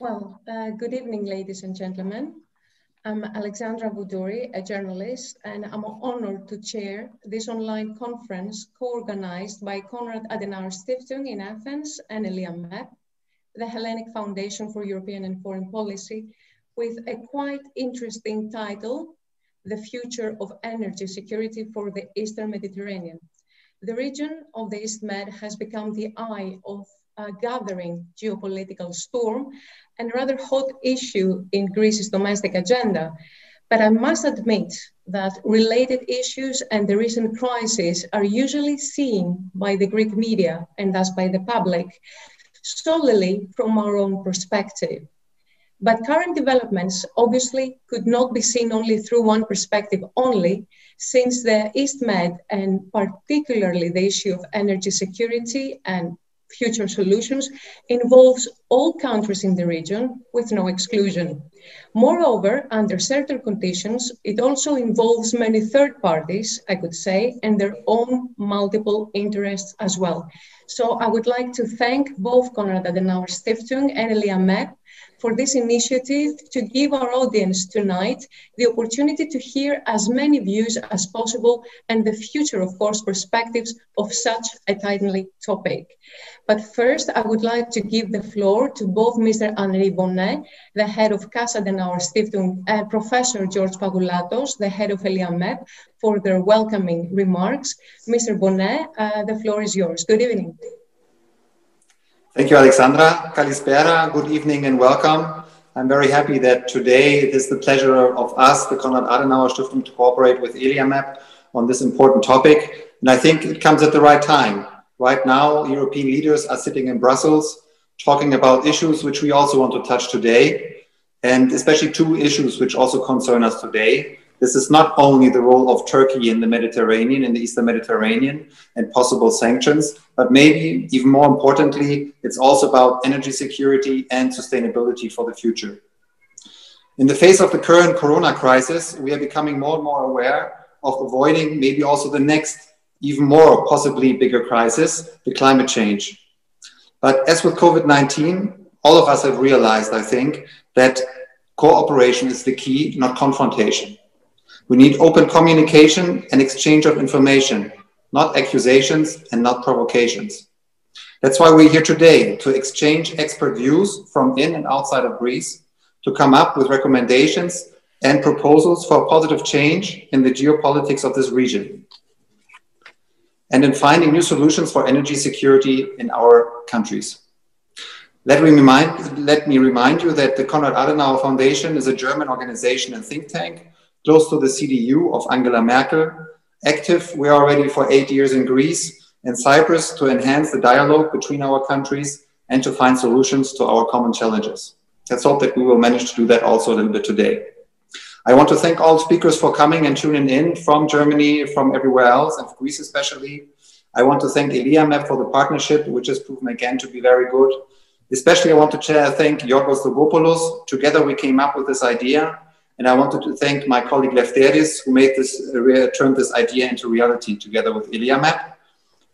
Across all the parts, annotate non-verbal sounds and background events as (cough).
Well, uh, good evening, ladies and gentlemen. I'm Alexandra Voudouri, a journalist, and I'm honored to chair this online conference co-organized by Konrad Adenauer Stiftung in Athens and ELIAMEP, the Hellenic Foundation for European and Foreign Policy, with a quite interesting title, The Future of Energy Security for the Eastern Mediterranean. The region of the East Med has become the eye of gathering geopolitical storm and rather hot issue in Greece's domestic agenda. But I must admit that related issues and the recent crisis are usually seen by the Greek media and thus by the public solely from our own perspective. But current developments obviously could not be seen only through one perspective only, since the East Med and particularly the issue of energy security and future solutions involves all countries in the region with no exclusion. Moreover, under certain conditions, it also involves many third parties, I could say, and their own multiple interests as well. So I would like to thank both Konrad Adenauer Stiftung and Elia ELIAMEP for this initiative to give our audience tonight the opportunity to hear as many views as possible and the future, of course, perspectives of such a timely topic. But first, I would like to give the floor to both Mr. Henri Bonnet, the head of Casa Adenauer Stiftung, and Professor George Pagoulatos, the head of ELIAMEP, for their welcoming remarks. Mr. Bonnet, uh, the floor is yours. Good evening. Thank you, Alexandra. Kalispera, good evening and welcome. I'm very happy that today it is the pleasure of us, the Konrad Adenauer Stiftung, to cooperate with ELIAMEP on this important topic. And I think it comes at the right time. Right now, European leaders are sitting in Brussels talking about issues which we also want to touch today, and especially two issues which also concern us today. This is not only the role of Turkey in the Mediterranean, in the Eastern Mediterranean, and possible sanctions, but maybe even more importantly, it's also about energy security and sustainability for the future. In the face of the current corona crisis, we are becoming more and more aware of avoiding maybe also the next, even more possibly bigger crisis, the climate change. But as with COVID 19, all of us have realized, I think, that cooperation is the key, not confrontation. We need open communication and exchange of information, not accusations and not provocations. That's why we're here today to exchange expert views from in and outside of Greece, to come up with recommendations and proposals for positive change in the geopolitics of this region. And in finding new solutions for energy security in our countries. Let me, remind, let me remind you that the Konrad Adenauer Foundation is a German organization and think tank close to the CDU of Angela Merkel, active we are already for eight years in Greece and Cyprus to enhance the dialogue between our countries and to find solutions to our common challenges. Let's hope that we will manage to do that also a little bit today. I want to thank all speakers for coming and tuning in from Germany, from everywhere else, and Greece especially. I want to thank ELIAMEP for the partnership, which has proven again to be very good. Especially, I want to thank Yorgos Logopoulos. Together, we came up with this idea and I wanted to thank my colleague Lefteris, who made this, uh, turned this idea into reality together with ELIAMEP.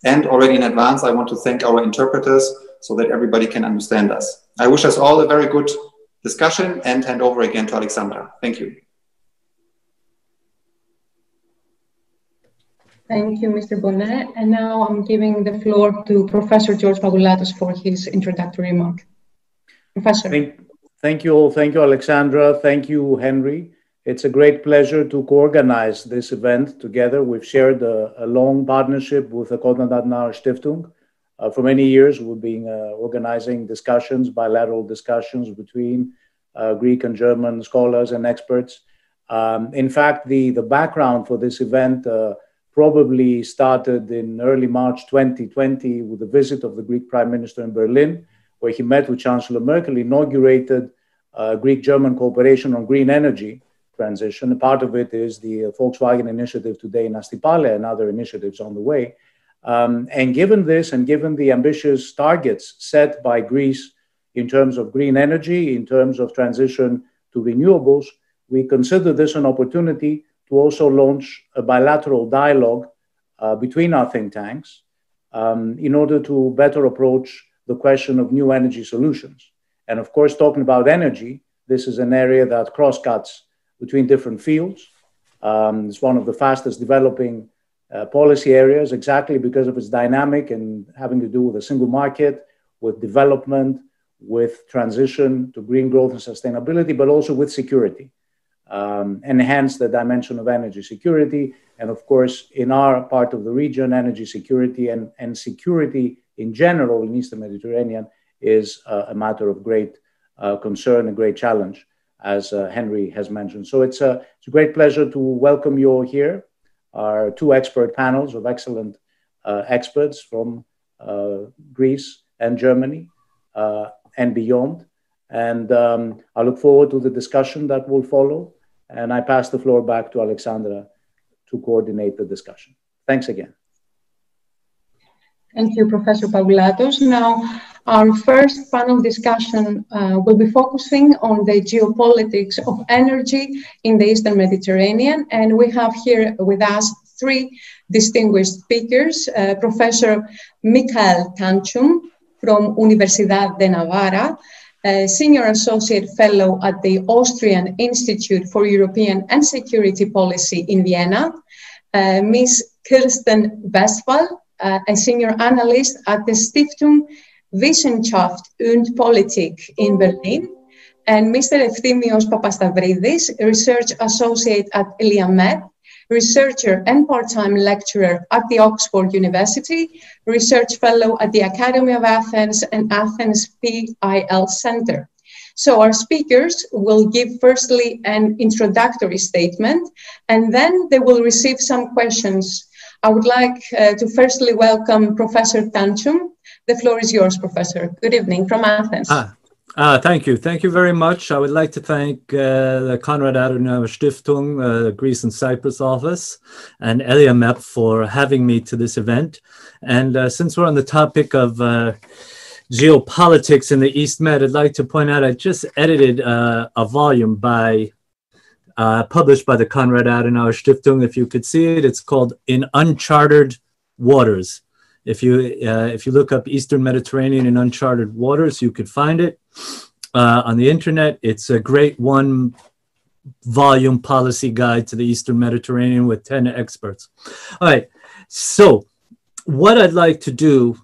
And already in advance, I want to thank our interpreters so that everybody can understand us. I wish us all a very good discussion and hand over again to Alexandra. Thank you. Thank you, Mr. Bonnet. And now I'm giving the floor to Professor George Pagoulatos for his introductory remark. Professor. Thank, Thank you all. Thank you, Alexandra. Thank you, Henry. It's a great pleasure to co-organize this event together. We've shared a, a long partnership with the Konrad Stiftung. Uh, for many years, we've been uh, organizing discussions, bilateral discussions between uh, Greek and German scholars and experts. Um, in fact, the, the background for this event uh, probably started in early March 2020 with the visit of the Greek Prime Minister in Berlin where he met with Chancellor Merkel, inaugurated uh, Greek German cooperation on green energy transition. Part of it is the uh, Volkswagen initiative today in Astypalea and other initiatives on the way. Um, and given this, and given the ambitious targets set by Greece in terms of green energy, in terms of transition to renewables, we consider this an opportunity to also launch a bilateral dialogue uh, between our think tanks um, in order to better approach the question of new energy solutions. And of course, talking about energy, this is an area that crosscuts between different fields. Um, it's one of the fastest developing uh, policy areas exactly because of its dynamic and having to do with a single market, with development, with transition to green growth and sustainability, but also with security. Um, enhance the dimension of energy security. And of course, in our part of the region, energy security and, and security in general in Eastern Mediterranean is uh, a matter of great uh, concern, a great challenge, as uh, Henry has mentioned. So it's a, it's a great pleasure to welcome you all here, our two expert panels of excellent experts from Greece and Germany and beyond. And um, I look forward to the discussion that will follow. And I pass the floor back to Alexandra to coordinate the discussion. Thanks again. Thank you, Professor Pagoulatos. Now, our first panel discussion uh, will be focusing on the geopolitics of energy in the Eastern Mediterranean. And we have here with us three distinguished speakers, uh, Professor Michael Tanchum from Universidad de Navarra, Senior Associate Fellow at the Austrian Institute for European and Security Policy in Vienna, uh, Ms. Kirsten Westphal, uh, a Senior Analyst at the Stiftung Wissenschaft und Politik in Berlin, and Mr. Efthymios Papastavridis, Research Associate at ELIAMEP, researcher and part-time lecturer at the Oxford University, research fellow at the Academy of Athens and Athens PIL Center. So our speakers will give firstly an introductory statement, and then they will receive some questions. I would like uh, to firstly welcome Professor Tanchum, the floor is yours, Professor. Good evening from Athens. Ah, ah, thank you. Thank you very much. I would like to thank uh, the Konrad Adenauer Stiftung, uh, Greece and Cyprus office, and Eliamep for having me to this event. And uh, since we're on the topic of uh, geopolitics in the East Med, I'd like to point out I just edited uh, a volume by uh, published by the Konrad Adenauer Stiftung. If you could see it, it's called In Uncharted Waters if you uh, if you look up Eastern Mediterranean in uncharted waters, you could find it uh, on the internet. It's a great one volume policy guide to the Eastern Mediterranean with 10 experts. All right. So, what I'd like to do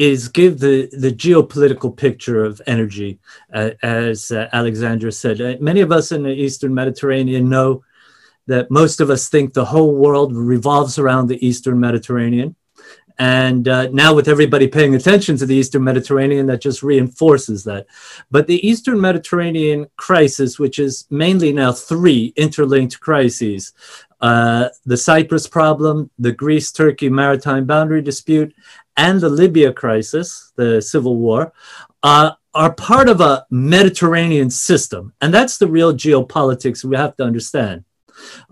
is give the, the geopolitical picture of energy, uh, as uh, Alexandra said. Uh, many of us in the Eastern Mediterranean know that most of us think the whole world revolves around the Eastern Mediterranean. And uh, now, with everybody paying attention to the Eastern Mediterranean, that just reinforces that. But the Eastern Mediterranean crisis, which is mainly now three interlinked crises uh, the Cyprus problem, the Greece Turkey maritime boundary dispute, and the Libya crisis, the civil war, uh, are part of a Mediterranean system. And that's the real geopolitics we have to understand.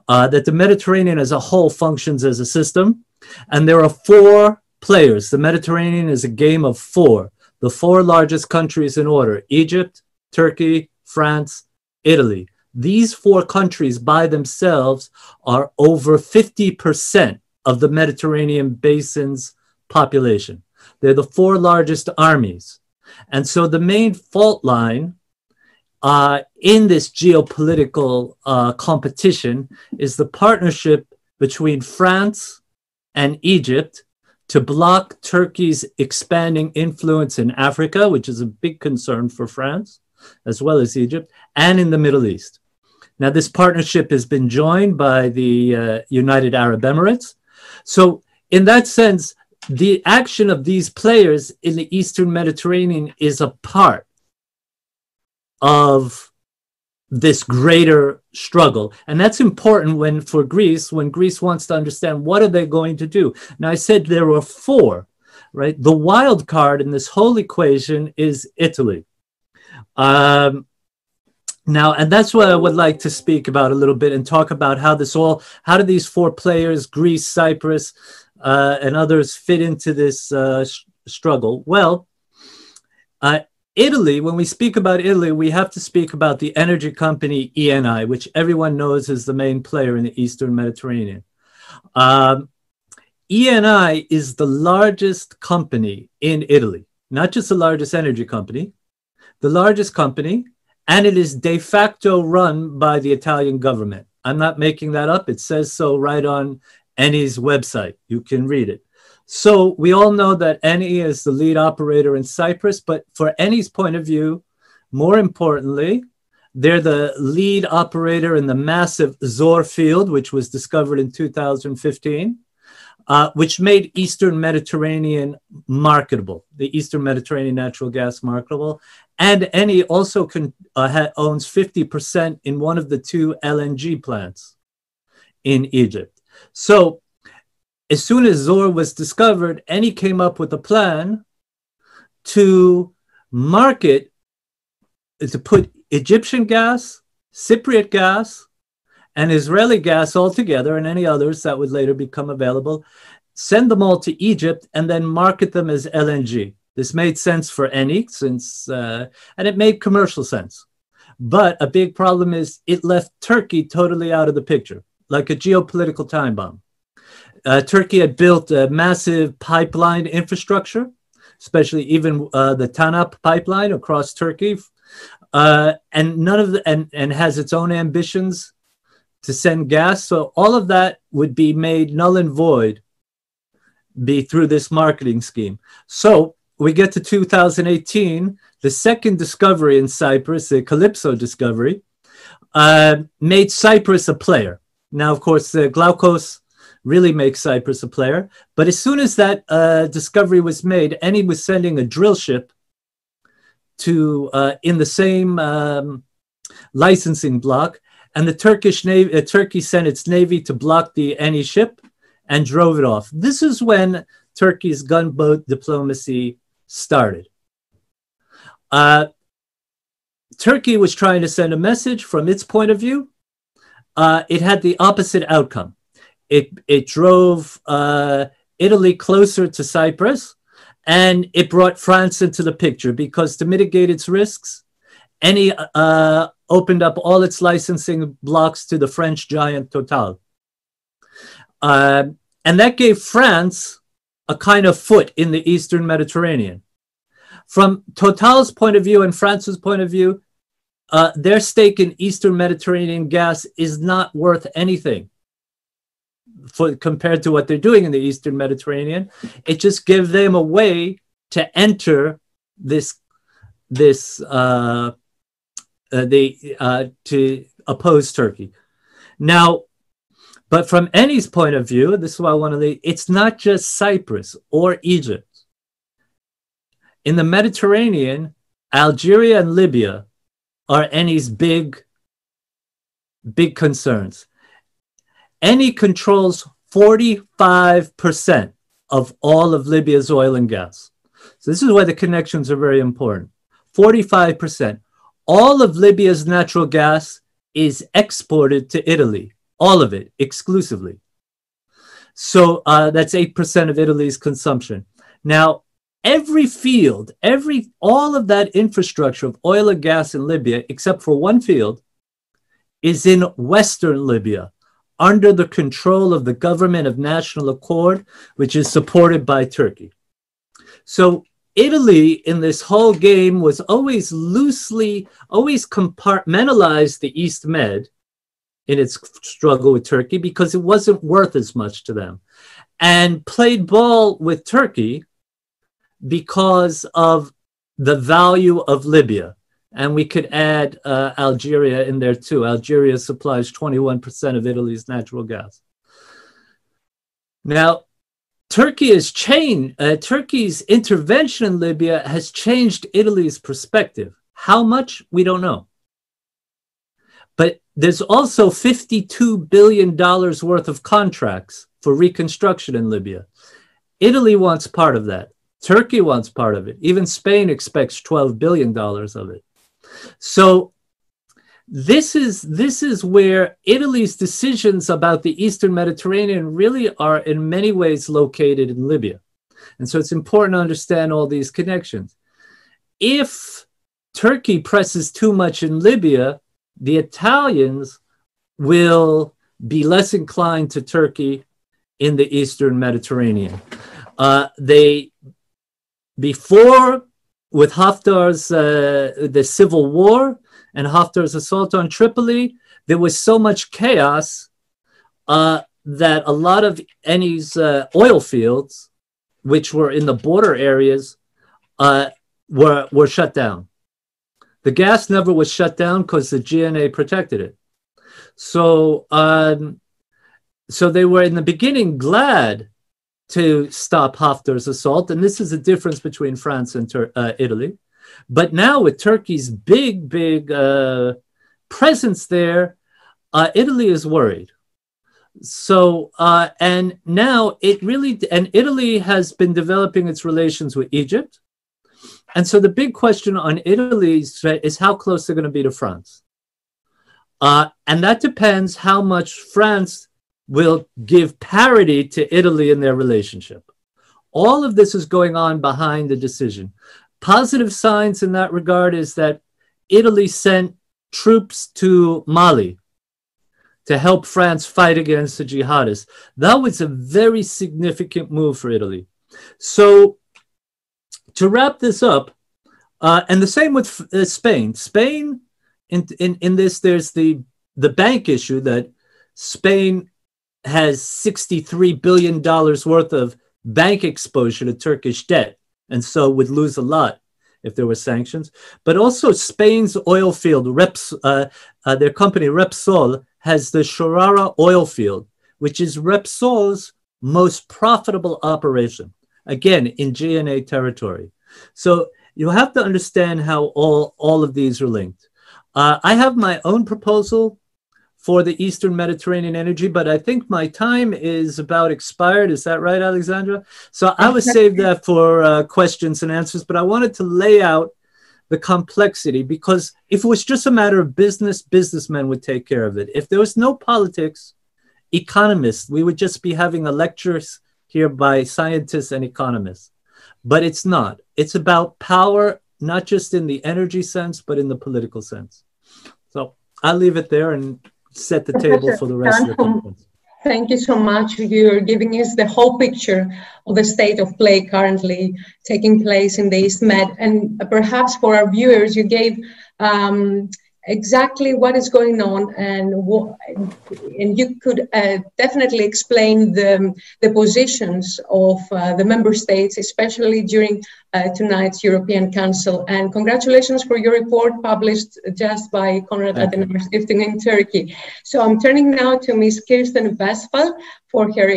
Uh, that the Mediterranean as a whole functions as a system and there are four players. The Mediterranean is a game of four. The four largest countries in order Egypt, Turkey, France, Italy. These four countries by themselves are over 50% of the Mediterranean basin's population. They're the four largest armies. And so the main fault line uh, in this geopolitical uh, competition is the partnership between France, and Egypt to block Turkey's expanding influence in Africa, which is a big concern for France, as well as Egypt, and in the Middle East. Now, this partnership has been joined by the uh, United Arab Emirates. So, in that sense, the action of these players in the Eastern Mediterranean is a part of this greater struggle. And that's important when for greece when greece wants to understand what are they going to do. Now i said there were four right? The wild card in this whole equation is italy. Um, now and that's what i would like to speak about a little bit and talk about how this all how do these four players greece cyprus uh, and others fit into this uh, sh- struggle well uh, Italy, when we speak about Italy, we have to speak about the energy company Eni, which everyone knows is the main player in the Eastern Mediterranean. Um, Eni is the largest company in Italy, not just the largest energy company, the largest company, and it is de facto run by the Italian government. I'm not making that up. It says so right on Eni's website. You can read it. So we all know that Eni is the lead operator in Cyprus, but for Eni's point of view, more importantly, they're the lead operator in the massive Zohr field, which was discovered in 2015, uh, which made Eastern Mediterranean marketable, the Eastern Mediterranean natural gas marketable. And Eni also can, uh, ha- owns 50% in one of the two LNG plants in Egypt. So as soon as Zohr was discovered, Eni came up with a plan to market, to put Egyptian gas, Cypriot gas, and Israeli gas all together, and any others that would later become available, send them all to Egypt, and then market them as LNG. This made sense for Eni since, uh, and it made commercial sense. But a big problem is it left Turkey totally out of the picture, like a geopolitical time bomb. Uh, Turkey had built a massive pipeline infrastructure, especially even uh, the TANAP pipeline across Turkey, uh, and none of the and and has its own ambitions to send gas. So all of that would be made null and void be through this marketing scheme. So we get to 2018, the second discovery in Cyprus, the Calypso discovery, uh, made Cyprus a player. Now, of course, uh, Glaucus really makes Cyprus a player. But as soon as that uh, discovery was made, Eni was sending a drill ship to uh, in the same um, licensing block, and the Turkish navy, uh, Turkey sent its navy to block the Eni ship and drove it off. This is when Turkey's gunboat diplomacy started. Uh, Turkey was trying to send a message from its point of view. Uh, it had the opposite outcome. It, it drove uh, Italy closer to Cyprus and it brought France into the picture because to mitigate its risks, Eni uh, opened up all its licensing blocks to the French giant Total. Uh, and that gave France a kind of foot in the Eastern Mediterranean. From Total's point of view and France's point of view, uh, their stake in Eastern Mediterranean gas is not worth anything for, compared to what they're doing in the Eastern Mediterranean. It just gives them a way to enter this this uh, uh, they uh, to oppose Turkey. Now, but from Eni's point of view, this is why I want to leave, it's not just Cyprus or Egypt. In the Mediterranean, Algeria and Libya are Eni's big, big concerns. Eni controls 45% of all of Libya's oil and gas. So this is why the connections are very important. 45%. All of Libya's natural gas is exported to Italy, all of it exclusively. So uh, that's 8% of Italy's consumption. Now, every field, every all of that infrastructure of oil and gas in Libya, except for one field, is in Western Libya under the control of the government of national accord, which is supported by Turkey. So Italy in this whole game was always loosely, always compartmentalized the East Med in its struggle with Turkey because it wasn't worth as much to them and played ball with Turkey because of the value of Libya. And we could add uh, Algeria in there too. Algeria supplies 21% of Italy's natural gas. Now, Turkey has changed, uh, Turkey's intervention in Libya has changed Italy's perspective. How much? We don't know. But there's also $52 billion worth of contracts for reconstruction in Libya. Italy wants part of that. Turkey wants part of it. Even Spain expects $12 billion of it. So this is this is where Italy's decisions about the Eastern Mediterranean really are in many ways located in Libya. And so it's important to understand all these connections. If Turkey presses too much in Libya, the Italians will be less inclined to Turkey in the Eastern Mediterranean. Uh, they before with Haftar's uh, the civil war and Haftar's assault on Tripoli, there was so much chaos uh, that a lot of Eni's uh, oil fields, which were in the border areas, uh, were were shut down. The gas never was shut down because the GNA protected it. So, um, so they were in the beginning glad to stop Haftar's assault. And this is the difference between France and Tur- uh, Italy. But now, with Turkey's big, big uh, presence there, uh, Italy is worried. So, uh, and now it really, and Italy has been developing its relations with Egypt. And so the big question on Italy is how close they're going to be to France. Uh, and that depends how much France will give parity to Italy in their relationship. All of this is going on behind the decision. Positive signs in that regard is that Italy sent troops to Mali to help France fight against the jihadists. That was a very significant move for Italy. So, to wrap this up, uh, and the same with uh, Spain. Spain, in, in, in this, there's the, the bank issue that Spain has $63 billion worth of bank exposure to Turkish debt, and so would lose a lot if there were sanctions. But also, Spain's oil field, Reps, uh, uh, their company Repsol, has the Sharara oil field, which is Repsol's most profitable operation, again, in GNA territory. So you have to understand how all, all of these are linked. Uh, I have my own proposal for the Eastern Mediterranean energy, but I think my time is about expired. Is that right, Alexandra? So I will save that for uh, questions and answers, but I wanted to lay out the complexity because if it was just a matter of business, businessmen would take care of it. If there was no politics, economists, we would just be having a lectures here by scientists and economists. But it's not. It's about power, not just in the energy sense, but in the political sense. So I'll leave it there and set the table for the rest of the conference. Thank you so much. You're giving us the whole picture of the state of play currently taking place in the East Med. And perhaps for our viewers, you gave um, exactly what is going on and what, and you could uh, definitely explain the, the positions of uh, the member states, especially during uh, tonight's European Council. And congratulations for your report published just by Konrad Adenauer Stiftung in Turkey. So I'm turning now to Ms. Kirsten Westphal for her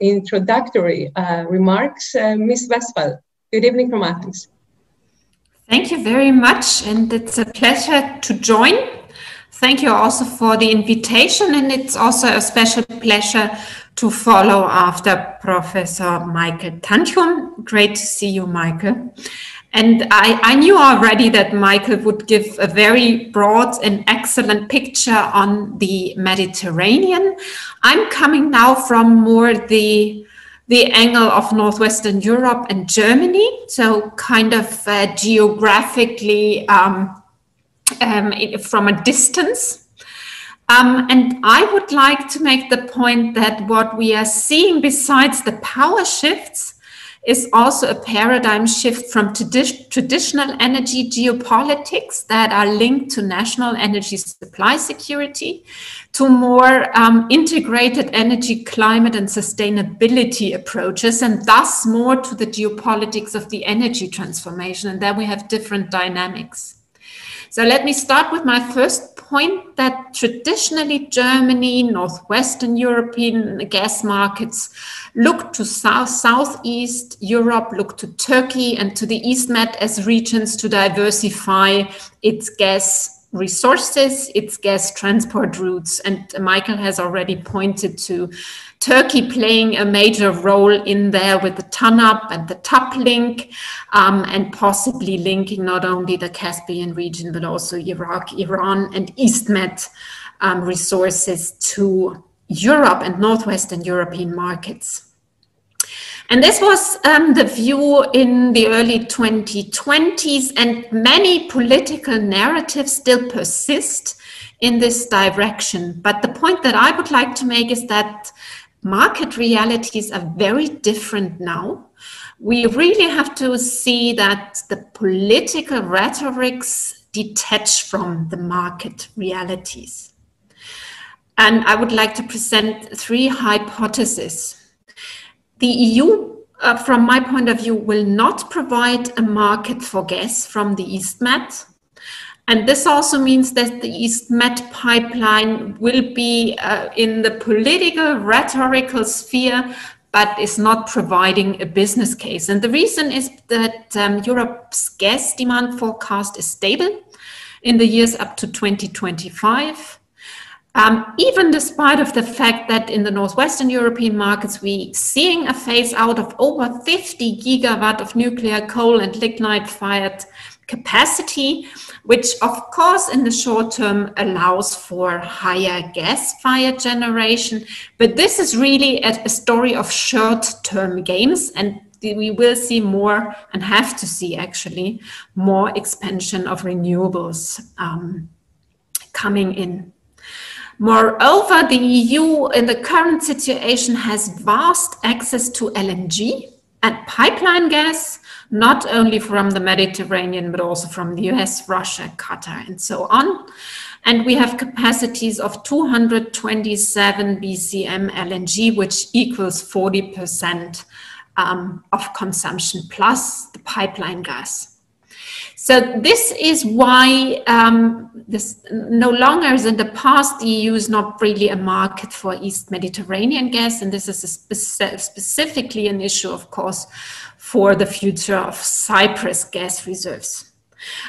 introductory uh, remarks. Uh, Ms. Westphal, good evening from Athens. Thank you very much, and it's a pleasure to join. Thank you also for the invitation, and it's also a special pleasure to follow after Professor Michael Tanchum. Great to see you, Michael. And I, I, knew already that Michael would give a very broad and excellent picture on the Mediterranean. I'm coming now from more the the angle of Northwestern Europe and Germany, so kind of uh, geographically um, um, from a distance. Um, and I would like to make the point that what we are seeing besides the power shifts is also a paradigm shift from tradi traditional energy geopolitics that are linked to national energy supply security to more um, integrated energy, climate, and sustainability approaches, and thus more to the geopolitics of the energy transformation. And then we have different dynamics. So let me start with my first point that traditionally Germany, Northwestern European gas markets look to South, Southeast Europe, look to Turkey and to the East Med as regions to diversify its gas resources, its gas transport routes. And Michael has already pointed to Turkey playing a major role in there with the TANAP and the TAP link, um, and possibly linking not only the Caspian region, but also Iraq, Iran, and East Med um, resources to Europe and Northwestern European markets. And this was um, the view in the early 2020s, and many political narratives still persist in this direction. But the point that I would like to make is that market realities are very different now. we really have to see that the political rhetorics detach from the market realities. And I would like to present three hypotheses. The EU, uh, from my point of view, will not provide a market for gas from the EastMed. And this also means that the EastMed pipeline will be uh, in the political rhetorical sphere but is not providing a business case. And the reason is that um, Europe's gas demand forecast is stable in the years up to 2025. Um, even despite of the fact that in the northwestern European markets we seeing a phase out of over 50 gigawatt of nuclear coal and lignite fired capacity, which of course in the short term allows for higher gas fired generation. But this is really a, story of short term games and we will see more and have to see actually more expansion of renewables um, coming in. Moreover, the EU in the current situation has vast access to LNG and pipeline gas, not only from the Mediterranean, but also from the US, Russia, Qatar, and so on. And we have capacities of 227 BCM LNG, which equals 40% um, of consumption plus the pipeline gas. So this is why um, this no longer as in the past the EU is not really a market for East Mediterranean gas, and this is speci specifically an issue, of course, for the future of Cyprus gas reserves.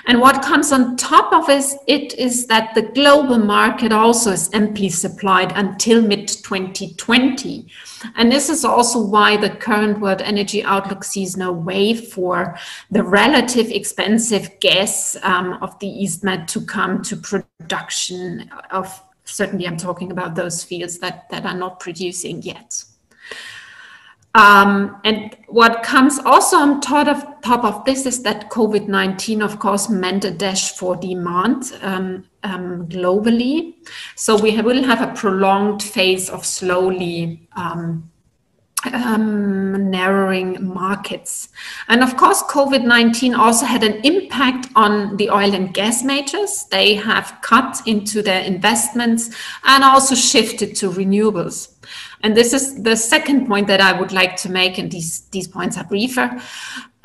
And what comes on top of is it is that the global market also is amply supplied until mid 2020. And this is also why the current World Energy Outlook sees no way for the relative expensive gas um, of the East Med to come to production of certainly I'm talking about those fields that, that are not producing yet. Um, and what comes also on top of, top of this is that COVID 19, of course, meant a dash for demand um, um, globally. So we will have a prolonged phase of slowly um, um, narrowing markets. And of course, COVID 19 also had an impact on the oil and gas majors. They have cut into their investments and also shifted to renewables. And this is the second point that I would like to make, and these, these points are briefer.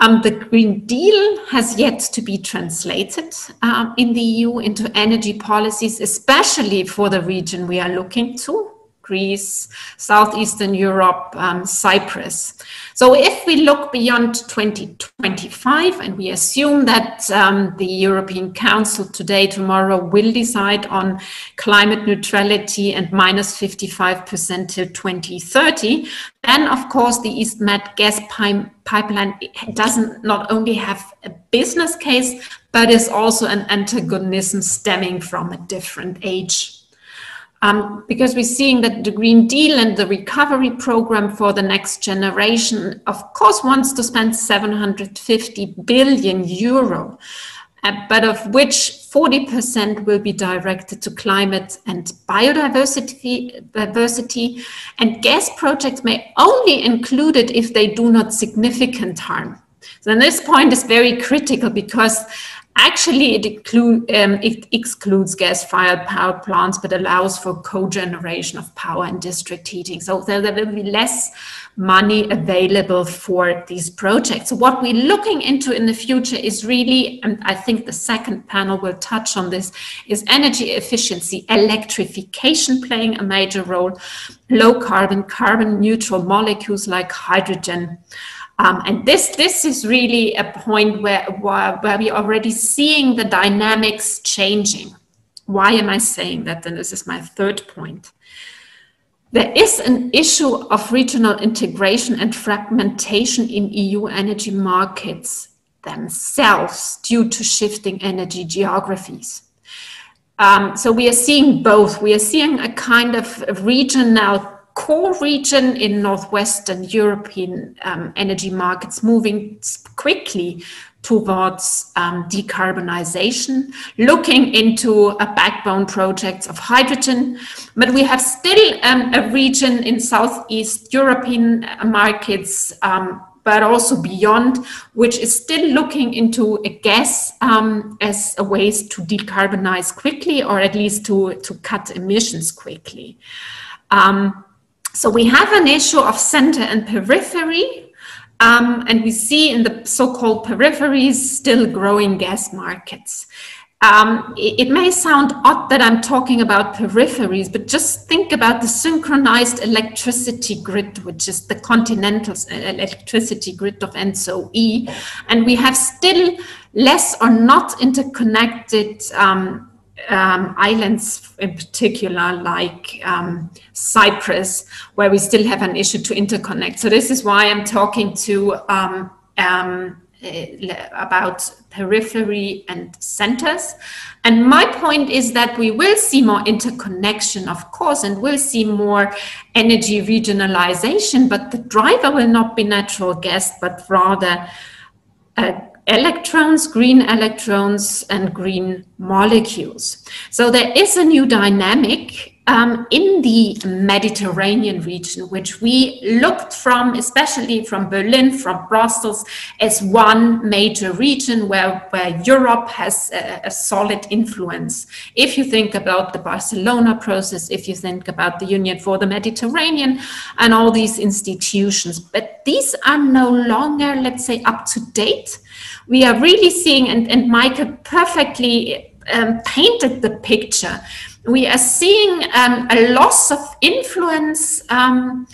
Um, the Green Deal has yet to be translated um, in the EU into energy policies, especially for the region we are looking to, Greece, Southeastern Europe, um, Cyprus. So if we look beyond 2025 and we assume that um, the European Council today, tomorrow will decide on climate neutrality and minus 55% till 2030, then of course the East Med gas pipeline doesn't not only have a business case, but is also an antagonism stemming from a different age. Um, because we're seeing that the Green Deal and the recovery program for the next generation, of course, wants to spend 750 billion euro, uh, but of which 40% will be directed to climate and biodiversity, diversity, and gas projects may only include it if they do not significant harm. So this point is very critical because Actually, it, um, it excludes gas-fired power plants, but allows for co-generation of power and district heating. So there, there will be less money available for these projects. So what we're looking into in the future is really, and I think the second panel will touch on this, is energy efficiency, electrification playing a major role, low carbon, carbon neutral molecules like hydrogen. Um, and this, this is really a point where, where, we're already seeing the dynamics changing. Why am I saying that? Then this is my third point. There is an issue of regional integration and fragmentation in EU energy markets themselves due to shifting energy geographies. Um, so we are seeing both. We are seeing a kind of regional core region in northwestern European um, energy markets moving quickly towards um, decarbonization, looking into a backbone projects of hydrogen. But we have still um, a region in Southeast European markets um, but also beyond, which is still looking into a gas um, as a ways to decarbonize quickly or at least to, to cut emissions quickly. Um, so we have an issue of center and periphery, um, and we see in the so-called peripheries still growing gas markets. Um, it, it, may sound odd that I'm talking about peripheries, but just think about the synchronized electricity grid, which is the continental uh, electricity grid of ENTSO-E. And we have still less or not interconnected um, um, islands in particular, like um, Cyprus, where we still have an issue to interconnect. So this is why I'm talking to um, um uh, about periphery and centers. And my point is that we will see more interconnection, of course, and we'll see more energy regionalization, but the driver will not be natural gas, but rather electrons, green electrons, and green molecules. So there is a new dynamic um, in the Mediterranean region, which we looked from, especially from Berlin, from Brussels, as one major region where, where Europe has a, a, solid influence. If you think about the Barcelona process, if you think about the Union for the Mediterranean and all these institutions, but these are no longer, let's say, up to date. We are really seeing, and, and Michael perfectly um, painted the picture we are seeing um, a loss of influence um,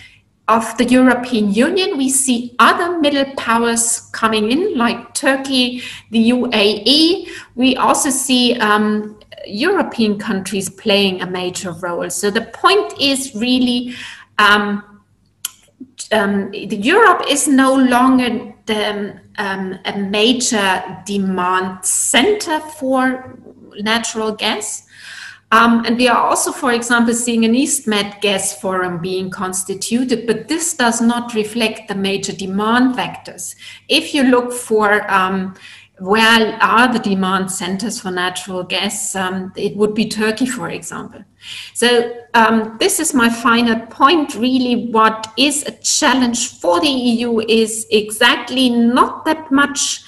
of the European Union. We see other middle powers coming in, like Turkey, the UAE. We also see um, European countries playing a major role. So the point is really um, um, Europe is no longer the, um, a major demand center for natural gas. Um, and we are also, for example, seeing an EastMed gas forum being constituted, but this does not reflect the major demand vectors. If you look for um, where are the demand centers for natural gas, um, it would be Turkey, for example. So um, this is my final point. Really, what is a challenge for the EU is exactly not that much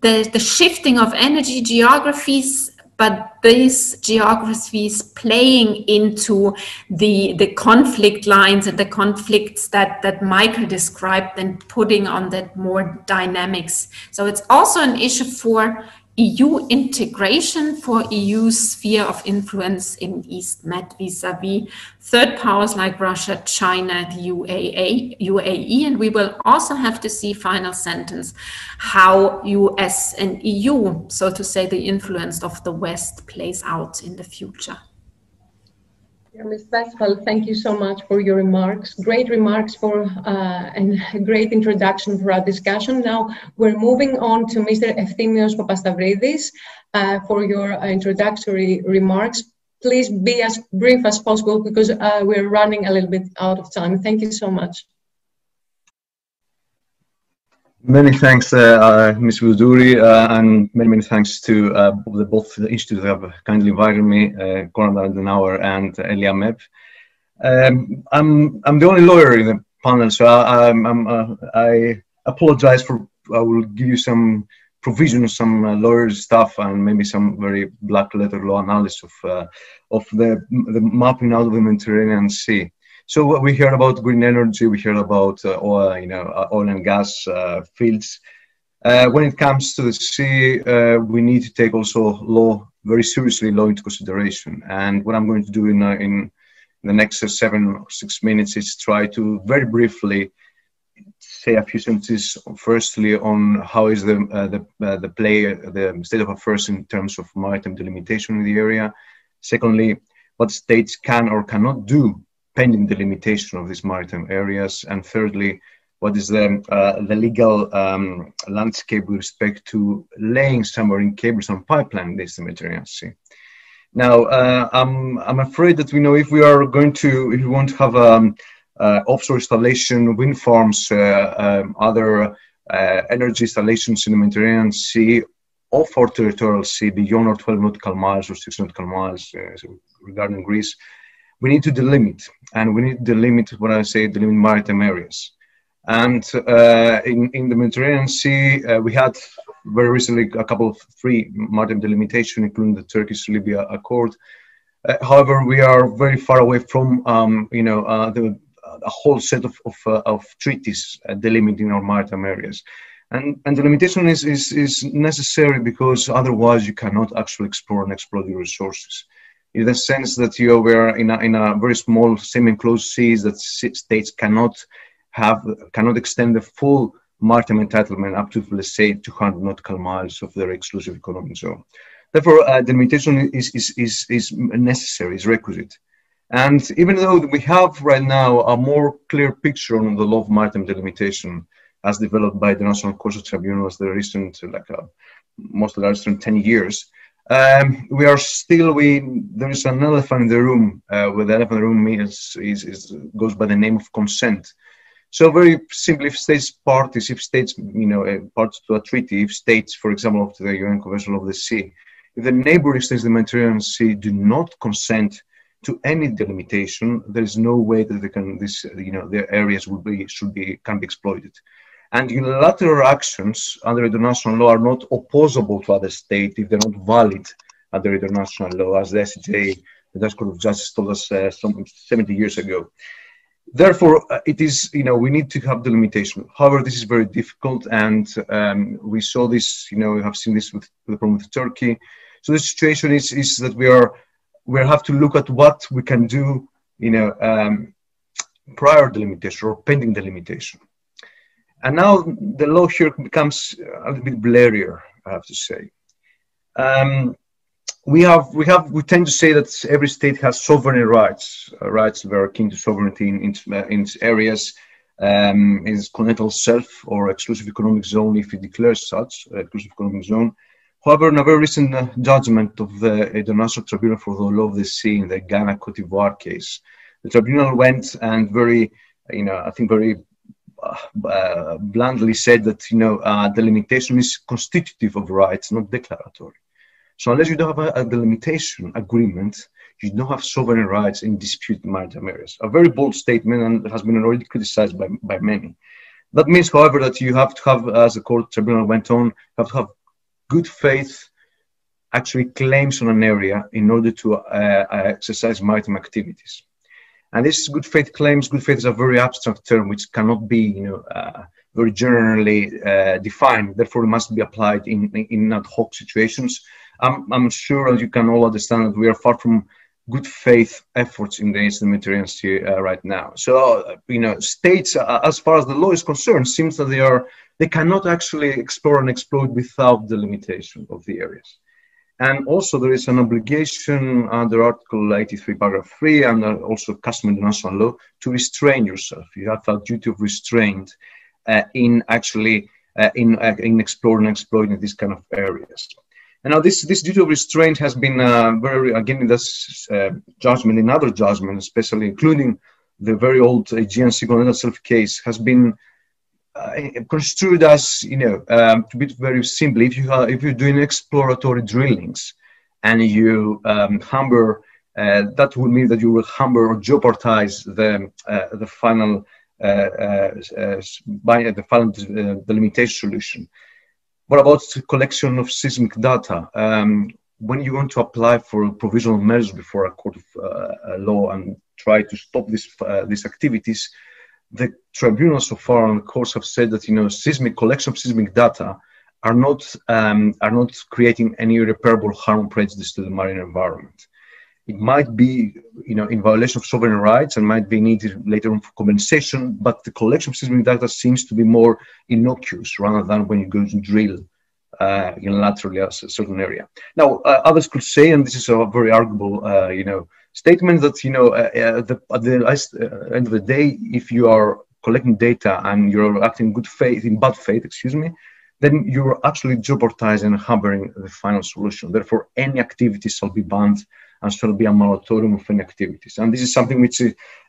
the, the shifting of energy geographies but these geographies playing into the the conflict lines and the conflicts that that Michael described and putting on that more dynamics. So it's also an issue for EU integration for EU sphere of influence in East Med vis-a-vis third powers like Russia, China, the UAE, UAE, and we will also have to see final sentence how US and EU, so to say, the influence of the West plays out in the future. Ms. Westphal, thank you so much for your remarks. Great remarks for uh, and great introduction for our discussion. Now we're moving on to Mr. Efthymios Papastavridis uh, for your introductory remarks. Please be as brief as possible because uh, we're running a little bit out of time. Thank you so much. Many thanks, uh, uh, Ms. Voudouri, uh, and many, many thanks to uh, the, both the institutes that have kindly invited me, uh, Konrad Adenauer and ELIAMEP. Um, I'm, I'm the only lawyer in the panel, so I, I'm, I'm I apologize for, I will give you some provisions, some uh, lawyer stuff, and maybe some very black letter law analysis of, uh, of the, the mapping out of the Mediterranean Sea. So we heard about green energy, we heard about uh, oil, you know, uh, oil and gas uh, fields. Uh, when it comes to the sea, uh, we need to take also law very seriously, law into consideration. And what I'm going to do in, uh, in the next seven or six minutes is try to very briefly say a few sentences. Firstly, on how is the the the play, the state of affairs in terms of maritime delimitation in the area. Secondly, what states can or cannot do pending the limitation of these maritime areas? And thirdly, what is the, uh, the legal um, landscape with respect to laying submarine cables on pipeline in the Mediterranean Sea? Now, uh, I'm, I'm afraid that we know if we are going to, if we want to have um, uh, offshore installation, wind farms, uh, um, other uh, energy installations in the Mediterranean Sea, off our territorial sea, beyond our 12 nautical miles or 6 nautical miles uh, regarding Greece, we need to delimit, and we need to delimit what I say, delimit maritime areas. And uh, in, in the Mediterranean Sea, uh, we had very recently a couple of free maritime delimitation, including the Turkish-Libya Accord. Uh, however, we are very far away from, um, you know, uh, the a whole set of, of, uh, of treaties delimiting our maritime areas. And, and the limitation is, is, is necessary because otherwise you cannot actually explore and exploit your resources in the sense that you are in a, in a very small semi-enclosed seas that states cannot have cannot extend the full maritime entitlement up to let's say 200 nautical miles of their exclusive economic zone. Therefore, uh, delimitation is, is, is, is necessary, is requisite. And even though we have right now a more clear picture on the law of maritime delimitation as developed by the National Coastal Tribunal as the recent, like uh, most of the recent 10 years, um, we are still, we there is an elephant in the room. Uh, the elephant in the room is, is, is, goes by the name of consent. So very simply, if states parties, if states, you know, uh, parties to a treaty, if states, for example, of the UN Convention of the Sea, if the neighboring states the Mediterranean Sea do not consent to any delimitation, there is no way that they can, this, you know, their areas will be, should be, can be exploited. And unilateral actions under international law are not opposable to other states if they're not valid under international law, as the ICJ, the Dutch Court of Justice, told us uh, some 70 years ago. Therefore, uh, it is, you know, we need to have the limitation. However, this is very difficult, and um, we saw this, you know, we have seen this with, with the problem with Turkey. So the situation is, is that we are, we have to look at what we can do, you know, um, prior delimitation or pending delimitation. And now the law here becomes a little bit blurrier, I have to say. Um, we have, we have, we tend to say that every state has sovereign rights, uh, rights that are akin to sovereignty in, uh, in its areas, um, in its continental shelf or exclusive economic zone, if it declares such uh, exclusive economic zone. However, in a very recent uh, judgment of the International Tribunal for the Law of the Sea in the Ghana Cote d'Ivoire case, the tribunal went and very, you know, I think very uh, bluntly said that you know uh, delimitation is constitutive of rights, not declaratory. So unless you don't have a, a delimitation agreement, you don't have sovereign rights in disputed maritime areas. A very bold statement and has been already criticized by, by many. That means, however, that you have to have, as the court tribunal went on, have to have good faith actually claims on an area in order to uh, uh exercise maritime activities. And this good faith claims, good faith is a very abstract term which cannot be, you know, uh, very generally uh, defined. Therefore, it must be applied in, in ad hoc situations. I'm, I'm sure as you can all understand that we are far from good faith efforts in the Eastern Mediterranean Sea uh, right now. So, you know, states, uh, as far as the law is concerned, seems that they are they cannot actually explore and exploit without the limitation of the areas. And also there is an obligation under Article 83, paragraph 3, and also custom international law to restrain yourself. You have a duty of restraint uh, in actually uh, in, uh, in exploring and exploiting these kind of areas. And now this, this duty of restraint has been uh, very, again, in this uh, judgment, in other judgments, especially including the very old Aegean Sea Continental Shelf case, has been construed as you know um, to be very simply if you are if you're doing exploratory drillings and you um, hamper uh, that would mean that you will hamper or jeopardize the uh, the final uh, uh, uh, by the final delimitation solution. What about the collection of seismic data? Um, when you want to apply for a provisional measures before a court of law and try to stop this these activities, the tribunals so far on the courts have said that you know seismic collection of seismic data are not um, are not creating any irreparable harm or prejudice to the marine environment. It might be you know in violation of sovereign rights and might be needed later on for compensation, but the collection of seismic data seems to be more innocuous rather than when you go to drill uh, unilaterally a certain area. Now, uh, others could say, and this is a very arguable, uh, you know, statement that you know uh, uh, the, at the uh, end of the day, if you are collecting data and you're acting in good faith, in bad faith, excuse me, then you're actually jeopardizing and hampering the final solution. Therefore, any activity shall be banned and shall be a moratorium of any activities. And this is something which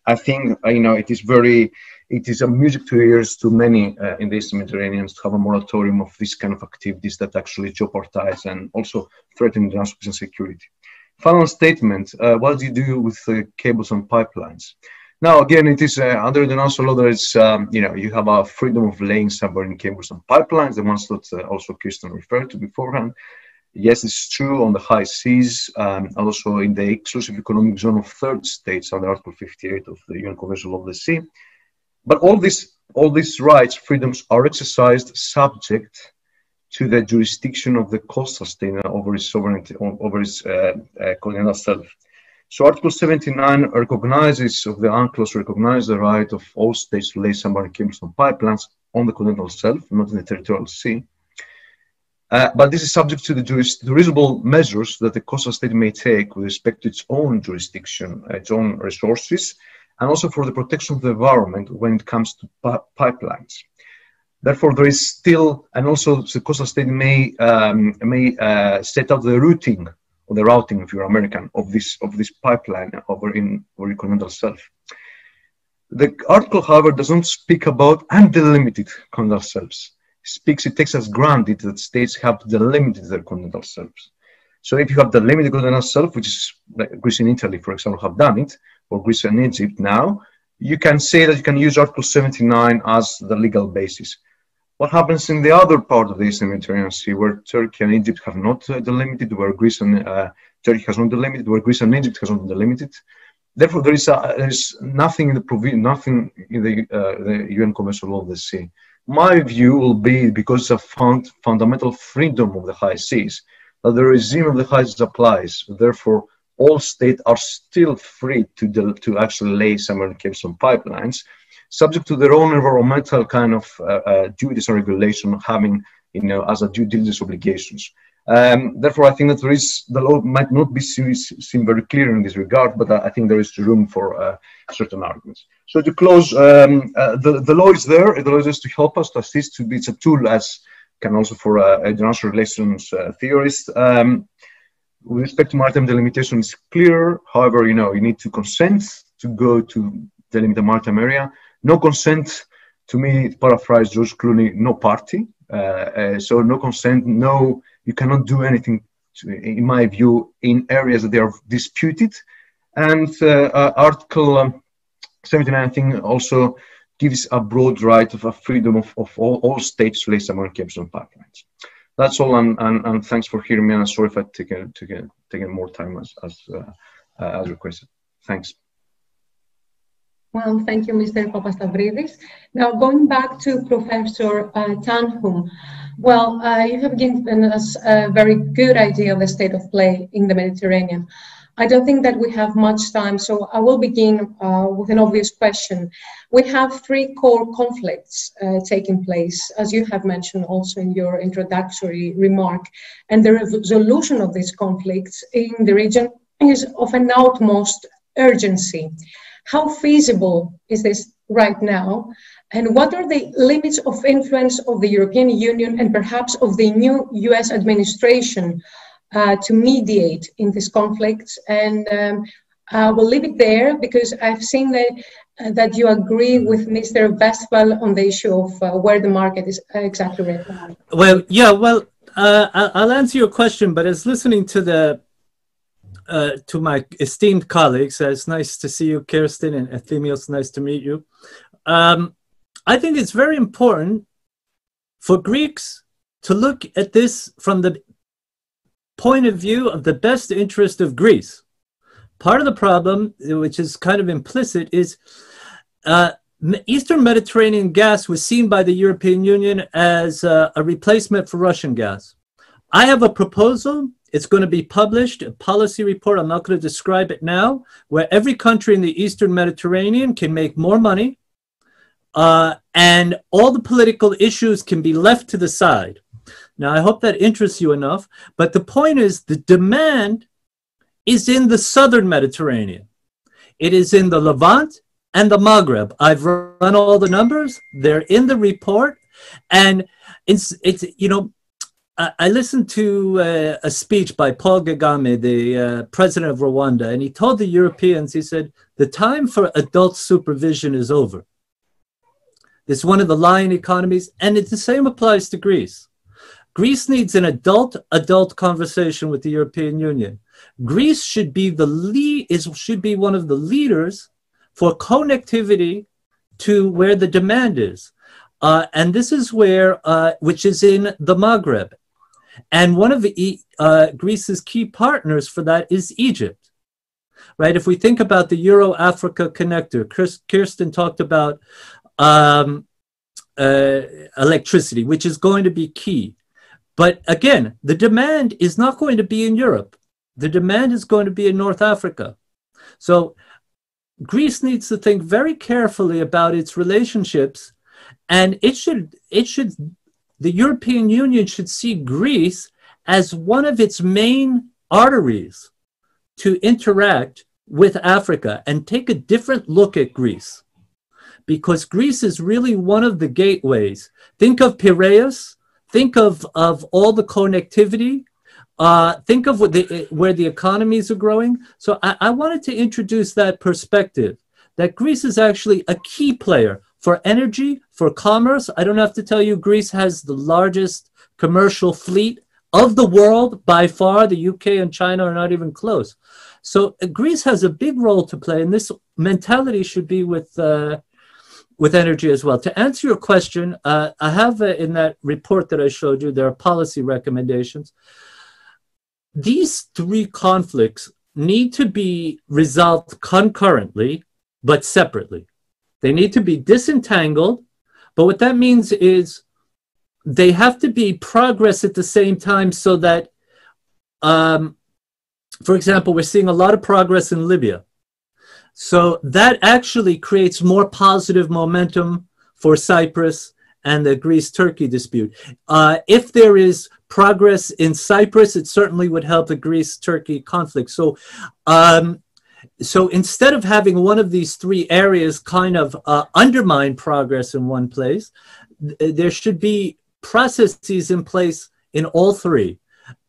I think you know it is very it is a music to ears to many uh, in the Eastern Mediterranean to have a moratorium of this kind of activities that actually jeopardize and also threaten national security. Final statement, uh, what do you do with uh, cables and pipelines? Now, again, it is uh, under the international law. There is, um, you know, you have a freedom of laying submarine cables and pipelines, the ones that uh, also Kirsten referred to beforehand. Yes, it's true on the high seas um, and also in the exclusive economic zone of third states under Article 58 of the UN Convention of the Sea. But all these all these rights, freedoms are exercised subject to the jurisdiction of the coastal state over its sovereignty, over its uh, uh, continental shelf. So Article 79 recognizes, of the UNCLOS recognizes the right of all states to lay submarine cables and pipelines on the continental shelf, not in the territorial sea. Uh, but this is subject to the, the reasonable measures that the coastal state may take with respect to its own jurisdiction, its own resources, and also for the protection of the environment when it comes to pipelines. Therefore, there is still, and also the coastal state may um, may uh, set out the routing or the routing, if you're American, of this of this pipeline over in over continental shelf. The article, however, does not speak about undelimited continental shelves. It speaks, it takes as granted that states have delimited their continental shelves. So if you have delimited continental shelf, which is like Greece and Italy, for example, have done it, or Greece and Egypt now, you can say that you can use Article 79 as the legal basis. What happens in the other part of the Eastern Mediterranean Sea, where Turkey and Egypt have not uh, delimited, where Greece and uh, Turkey has not delimited, where Greece and Egypt has not delimited? Therefore, there is a, there is nothing in the provision, nothing in the, uh, the UN Convention Law of the Sea. My view will be because a fund, fundamental freedom of the high seas that the regime of the high seas applies. Therefore, all states are still free to to actually lay submarine cables and pipelines subject to their own environmental kind of uh, uh, duties and regulation having, you know, as a due diligence obligations. Um, therefore, I think that there is the law might not be seen, very clear in this regard, but I think there is room for uh, certain arguments. So to close, um, uh, the, the law is there. The law is to help us to assist. To, be it's a tool as can also for uh, international relations uh, theorists. Um, with respect to maritime delimitation, it's clear. However, you know you need to consent to go to delimit the maritime area no consent, to me, paraphrase George Clooney, no party. Uh, uh, so no consent, no, you cannot do anything, to, in my view, in areas that they are disputed. And uh, uh Article um, 79, I think, also gives a broad right of a freedom of, of all, all states to lay submarine cables and pipelines. That's all, and, and, and, thanks for hearing me. And sorry if I taken taken taken more time as as, uh, as requested. Thanks. Well, thank you, Mr. Papastavridis. Now, going back to Professor uh, Tanchum, well, uh, you have given us a very good idea of the state of play in the Mediterranean. I don't think that we have much time, so I will begin uh, with an obvious question. We have three core conflicts uh, taking place, as you have mentioned also in your introductory remark, and the resolution of these conflicts in the region is of an utmost urgency. How feasible is this right now? And what are the limits of influence of the European Union and perhaps of the new US administration uh, to mediate in this conflict? And um, I will leave it there because I've seen that, uh, that you agree with Mr. Westphal on the issue of uh, where the market is exactly right now. Well, yeah, well, uh, I'll answer your question, but as listening to the uh, to my esteemed colleagues. Uh, it's nice to see you, Kirsten, and Efthymios. Nice to meet you. Um, I think it's very important for Greeks to look at this from the point of view of the best interest of Greece. Part of the problem, which is kind of implicit, is uh, Eastern Mediterranean gas was seen by the European Union as uh, a replacement for Russian gas. I have a proposal it's going to be published, a policy report. I'm not going to describe it now, where every country in the Eastern Mediterranean can make more money uh, and all the political issues can be left to the side. Now, I hope that interests you enough. But the point is, the demand is in the Southern Mediterranean, it is in the Levant and the Maghreb. I've run all the numbers, they're in the report. And it's, it's you know, I listened to uh, a speech by Paul Kagame, the uh, president of Rwanda, and he told the Europeans, he said, the time for adult supervision is over. Is one of the lion economies, and it, the same applies to Greece. Greece needs an adult adult conversation with the European Union. Greece should be the lead is should be one of the leaders for connectivity to where the demand is. Uh, and this is where, uh, which is in the Maghreb. And one of the, uh, Greece's key partners for that is Egypt, right? If we think about the Euro Africa connector, Chris, Kirsten talked about um, uh, electricity, which is going to be key. But again, the demand is not going to be in Europe. The demand is going to be in North Africa. So Greece needs to think very carefully about its relationships, and it should it should the European Union should see Greece as one of its main arteries to interact with Africa and take a different look at Greece. Because Greece is really one of the gateways. Think of Piraeus, think of, of all the connectivity uh, think of the, where the economies are growing. So I, I wanted to introduce that perspective that Greece is actually a key player for energy, for commerce. I don't have to tell you, Greece has the largest commercial fleet of the world by far. The UK and China are not even close. So uh, Greece has a big role to play, and this mentality should be with uh, with energy as well. To answer your question, uh, I have uh, in that report that I showed you, there are policy recommendations these three conflicts need to be resolved concurrently but separately. They need to be disentangled, but what that means is they have to be progress at the same time so that, um, for example, we're seeing a lot of progress in Libya. So that actually creates more positive momentum for Cyprus and the Greece Turkey dispute. Uh, if there is progress in Cyprus, it certainly would help the Greece Turkey conflict. So, um, so instead of having one of these three areas kind of uh, undermine progress in one place, th- there should be processes in place in all three.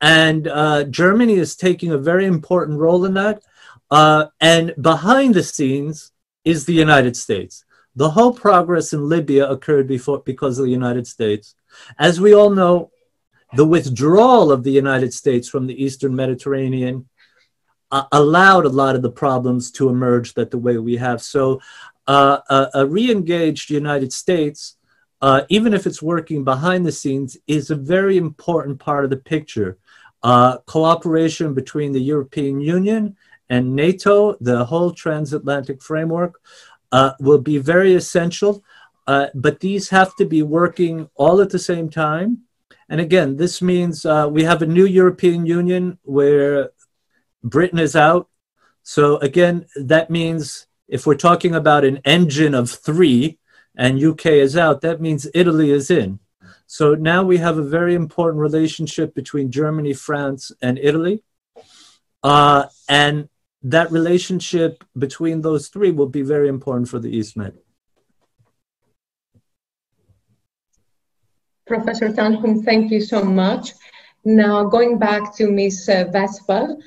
And uh, Germany is taking a very important role in that. Uh, and behind the scenes is the United States. The whole progress in Libya occurred before because of the United States. As we all know, the withdrawal of the United States from the Eastern Mediterranean uh, allowed a lot of the problems to emerge that the way we have. So, uh, a, a re-engaged United States, uh, even if it's working behind the scenes, is a very important part of the picture. Uh, cooperation between the European Union and NATO, the whole transatlantic framework, uh, will be very essential. Uh, but these have to be working all at the same time. And again, this means uh, we have a new European Union where Britain is out. So again, that means if we're talking about an engine of three and UK is out, that means Italy is in. So now we have a very important relationship between Germany, France, and Italy. Uh, and that relationship between those three will be very important for the EastMed. Professor Tanchum, thank you so much. Now, going back to Ms. Westphal,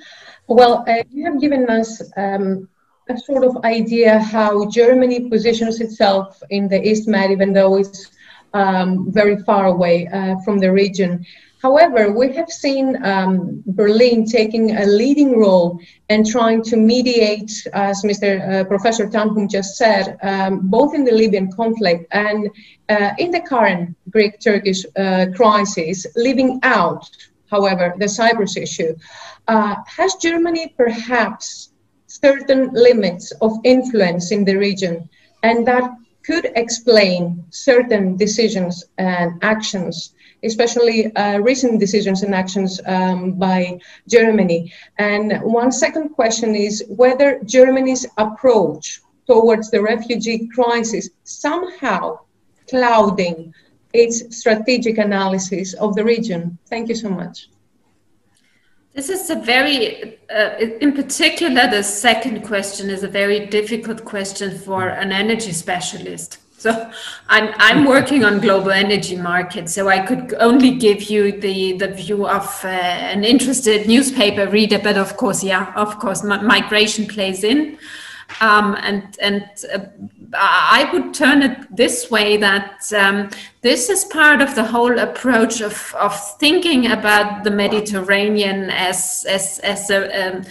well, uh, you have given us um, a sort of idea how Germany positions itself in the East Med, even though it's um, very far away uh, from the region. However, we have seen um, Berlin taking a leading role and trying to mediate, as Mr. Uh, Professor Tanchum just said, um, both in the Libyan conflict and uh, in the current Greek-Turkish uh, crisis, leaving out, however, the Cyprus issue. Uh, has Germany perhaps certain limits of influence in the region and that could explain certain decisions and actions especially uh, recent decisions and actions um, by Germany. And one second question is whether Germany's approach towards the refugee crisis somehow clouding its strategic analysis of the region. Thank you so much. This is a very, uh, in particular, the second question is a very difficult question for an energy specialist so I'm, I'm working on global energy markets, so I could only give you the, the view of uh, an interested newspaper reader, but of course, yeah, of course, migration plays in. Um, and and uh, I would turn it this way that um, this is part of the whole approach of, of thinking about the Mediterranean as as as a um,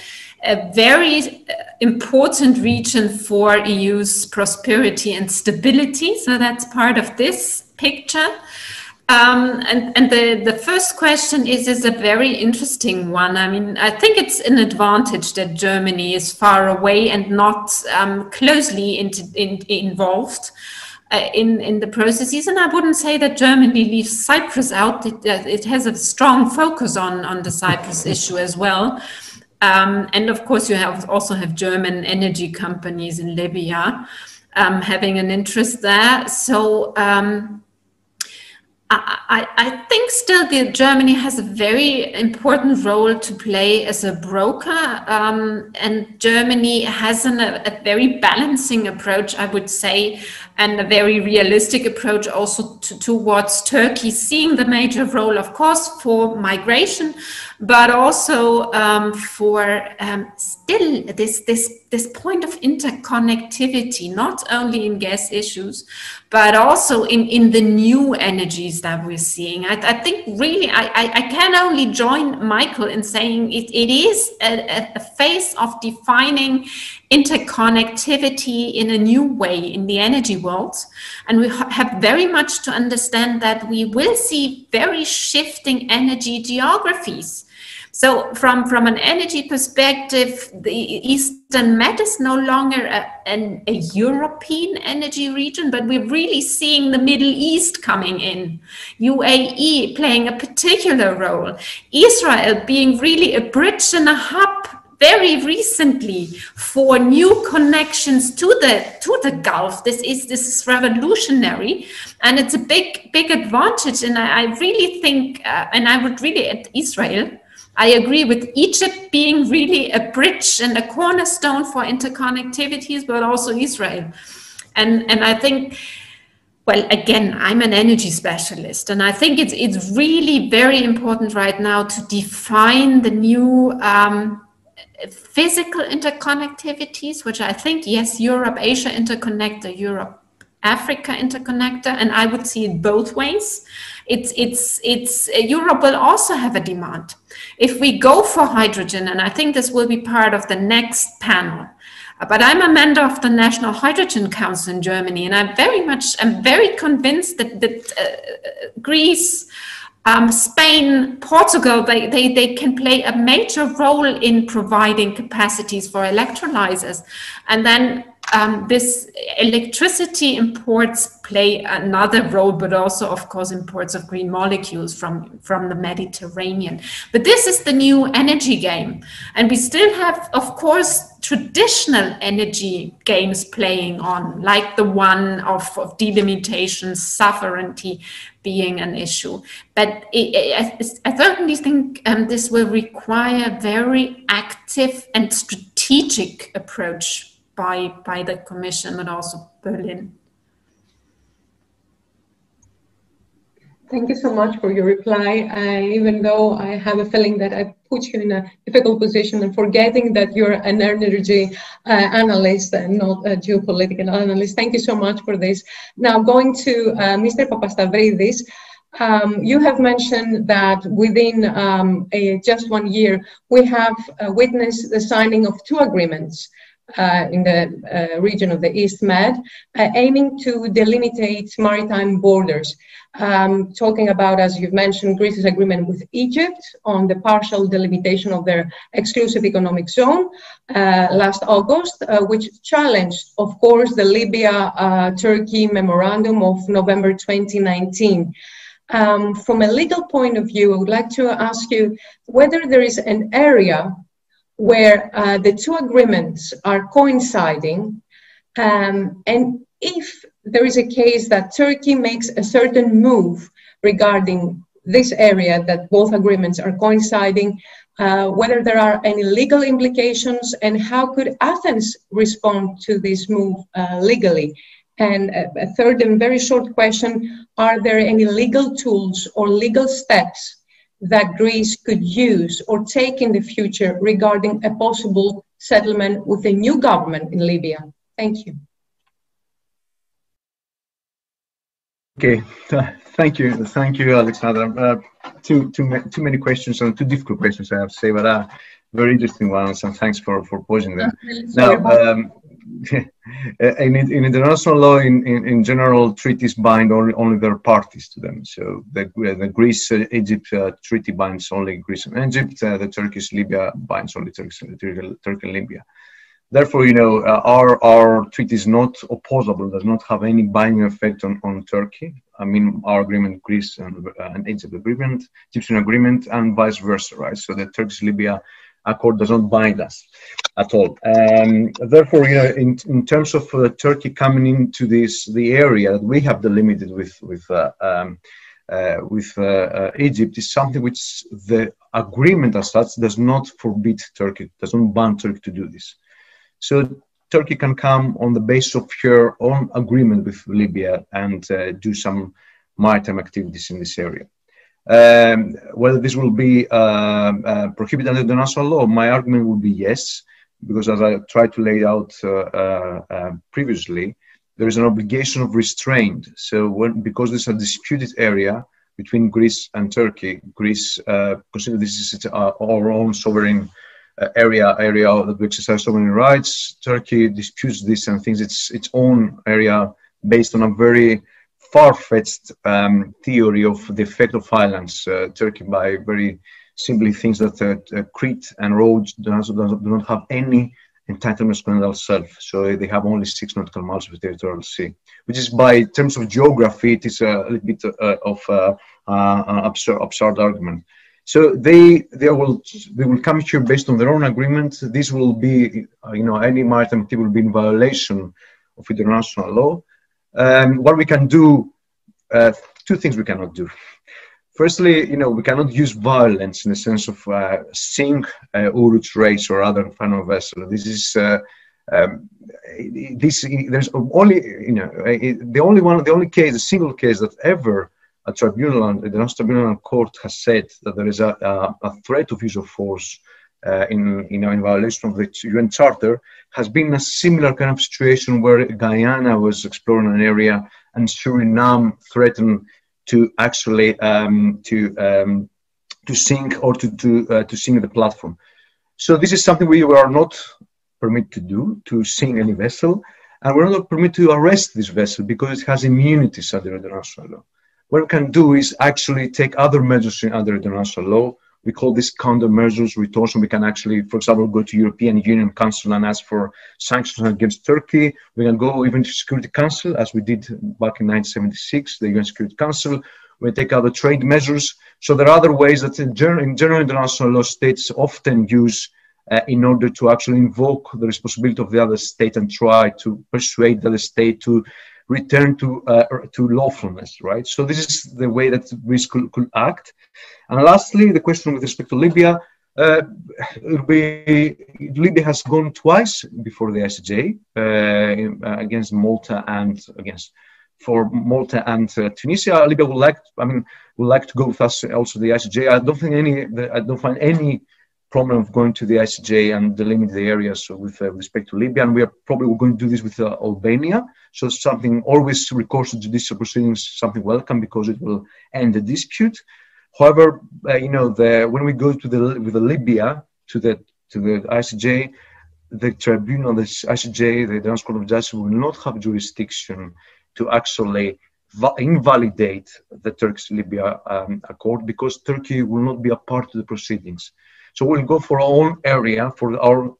a very important region for EU's prosperity and stability. So that's part of this picture. Um, and and the, the first question is is a very interesting one. I mean, I think it's an advantage that Germany is far away and not um, closely into, in, involved uh, in in the processes. And I wouldn't say that Germany leaves Cyprus out. It, uh, it has a strong focus on on the Cyprus issue as well. Um, and of course, you have also have German energy companies in Libya um, having an interest there. So um, I, I, think still that Germany has a very important role to play as a broker, um, and Germany has an, a, a, very balancing approach, I would say, and a very realistic approach also to, towards Turkey, seeing the major role, of course, for migration, but also um, for um, still this this this point of interconnectivity, not only in gas issues, but also in in the new energies that we're seeing. I, I think really I, I, can only join Michael in saying it, it is a, a phase of defining interconnectivity in a new way in the energy world. And we have very much to understand that we will see very shifting energy geographies. So from, from an energy perspective, the Eastern Med is no longer a, an, a European energy region, but we're really seeing the Middle East coming in, UAE playing a particular role, Israel being really a bridge and a hub very recently for new connections to the to the Gulf. This is this is revolutionary, and it's a big big advantage. And I, I really think, uh, and I would really at Israel. I agree with Egypt being really a bridge and a cornerstone for interconnectivities, but also Israel. And and I think well again i'm an energy specialist and i think it's it's really very important right now to define the new um, physical interconnectivities, which I think, yes, Europe Asia interconnector, Europe Africa interconnector, and I would see it both ways. It's it's it's Europe will also have a demand if we go for hydrogen, and I think this will be part of the next panel. But I'm a member of the National Hydrogen Council in Germany, and I'm very much I'm very convinced that that uh, Greece um, Spain, Portugal, they, they, they can play a major role in providing capacities for electrolyzers. And then um, this electricity imports play another role, but also, of course, imports of green molecules from, from the Mediterranean. But this is the new energy game. And we still have, of course, traditional energy games playing on, like the one of, of delimitation, sovereignty being an issue. But it, it, I certainly think um, this will require very active and strategic approach by, by the Commission, but also Berlin. Thank you so much for your reply. I, even though I have a feeling that I put you in a difficult position and forgetting that you're an energy uh, analyst and not a geopolitical analyst. Thank you so much for this. Now, going to uh, Mr. Papastavridis, um, you have mentioned that within um, a, just one year, we have uh, witnessed the signing of two agreements uh, in the uh, region of the East Med, uh, aiming to delimitate maritime borders. Um, talking about, as you've mentioned, Greece's agreement with Egypt on the partial delimitation of their exclusive economic zone uh, last August, uh, which challenged, of course, the Libya-Turkey memorandum of November 2019. Um, from a legal point of view, I would like to ask you whether there is an area where uh, the two agreements are coinciding. Um, and if there is a case that Turkey makes a certain move regarding this area that both agreements are coinciding, uh, whether there are any legal implications and how could Athens respond to this move uh, legally? And a, a third and very short question, are there any legal tools or legal steps that Greece could use or take in the future regarding a possible settlement with a new government in Libya? Thank you. Okay, (laughs) thank you, thank you, Alexandra. Uh, too too too many questions and too difficult questions, I have to say, but uh, very interesting ones, and thanks for for posing them. now, um, (laughs) in, in, international law, in, in, in, general, treaties bind only, only their parties to them. So the, the Greece uh, Egypt uh, treaty binds only Greece and Egypt. Uh, the Turkish Libya binds only Turkey, Turkey and Libya. Therefore, you know, uh, our our treaty is not opposable. Does not have any binding effect on, on Turkey. I mean, our agreement, Greece and, uh, and Egypt agreement, Egyptian agreement, and vice versa, right? So the Turkish Libya accord does not bind us at all. Um, therefore, you know, in, in terms of uh, Turkey coming into this the area that we have delimited with with uh, um, uh, with uh, uh, Egypt is something which the agreement as such does not forbid Turkey, does not ban Turkey to do this. So Turkey can come on the basis of her own agreement with Libya and uh, do some maritime activities in this area. Um, whether this will be uh, uh, prohibited under international law, my argument would be yes, because as I tried to lay out uh, uh, uh, previously, there is an obligation of restraint. So when, because this is a disputed area between Greece and Turkey, Greece uh, consider this is our, our own sovereign area area that we exercise sovereign rights. Turkey disputes this and thinks it's its own area based on a very far-fetched um, theory of the effect of violence. Uh, Turkey, by very simply thinks that uh, uh, Crete and Rhodes do not, have any entitlements to self, so they have only six nautical miles of territorial sea, which is by terms of geography, it is a little bit uh, of uh, uh, absurd, absurd argument. So they they will they will come here based on their own agreement. This will be you know any maritime activity will be in violation of international law. Um, what we can do, uh, two things we cannot do. Firstly, you know, we cannot use violence in the sense of uh, sink uh, Oruç Reis or other of vessel. This is uh, um, this. There's only you know the only one, the only case, the single case that ever a tribunal, the International Tribunal Court has said that there is a, a, a threat of use of force uh, in you know in violation of the UN Charter has been a similar kind of situation where Guyana was exploring an area and Suriname threatened to actually um, to um, to sink or to to uh, to sink the platform. So this is something we are not permitted to do to sink any vessel, and we're not permitted to arrest this vessel because it has immunities under international law. What we can do is actually take other measures under international law we call this countermeasures retortion. We can actually, for example, go to European Union Council and ask for sanctions against Turkey. We can go even to Security Council, as we did back in 1976, the UN Security Council. We take other trade measures. So there are other ways that in general, in general international law states often use uh, in order to actually invoke the responsibility of the other state and try to persuade the other state to return to uh, to lawfulness, right? So this is the way that we could, could act. And lastly, the question with respect to Libya. Uh, be, Libya has gone twice before the ICJ uh, against Malta and against for Malta and uh, Tunisia. Libya would like, I mean, would like to go with us also the ICJ. I don't think any, I don't find any problem of going to the ICJ and delimit the areas with uh, respect to Libya. And we are probably going to do this with uh, Albania. So something always recourse to judicial proceedings, something welcome because it will end the dispute. However, uh, you know, the, when we go to the with the Libya to the to the ICJ, the tribunal, the ICJ, the International Court of Justice, will not have jurisdiction to actually invalidate the Turkish-Libya um, accord because Turkey will not be a part of the proceedings. So we'll go for our own area, for our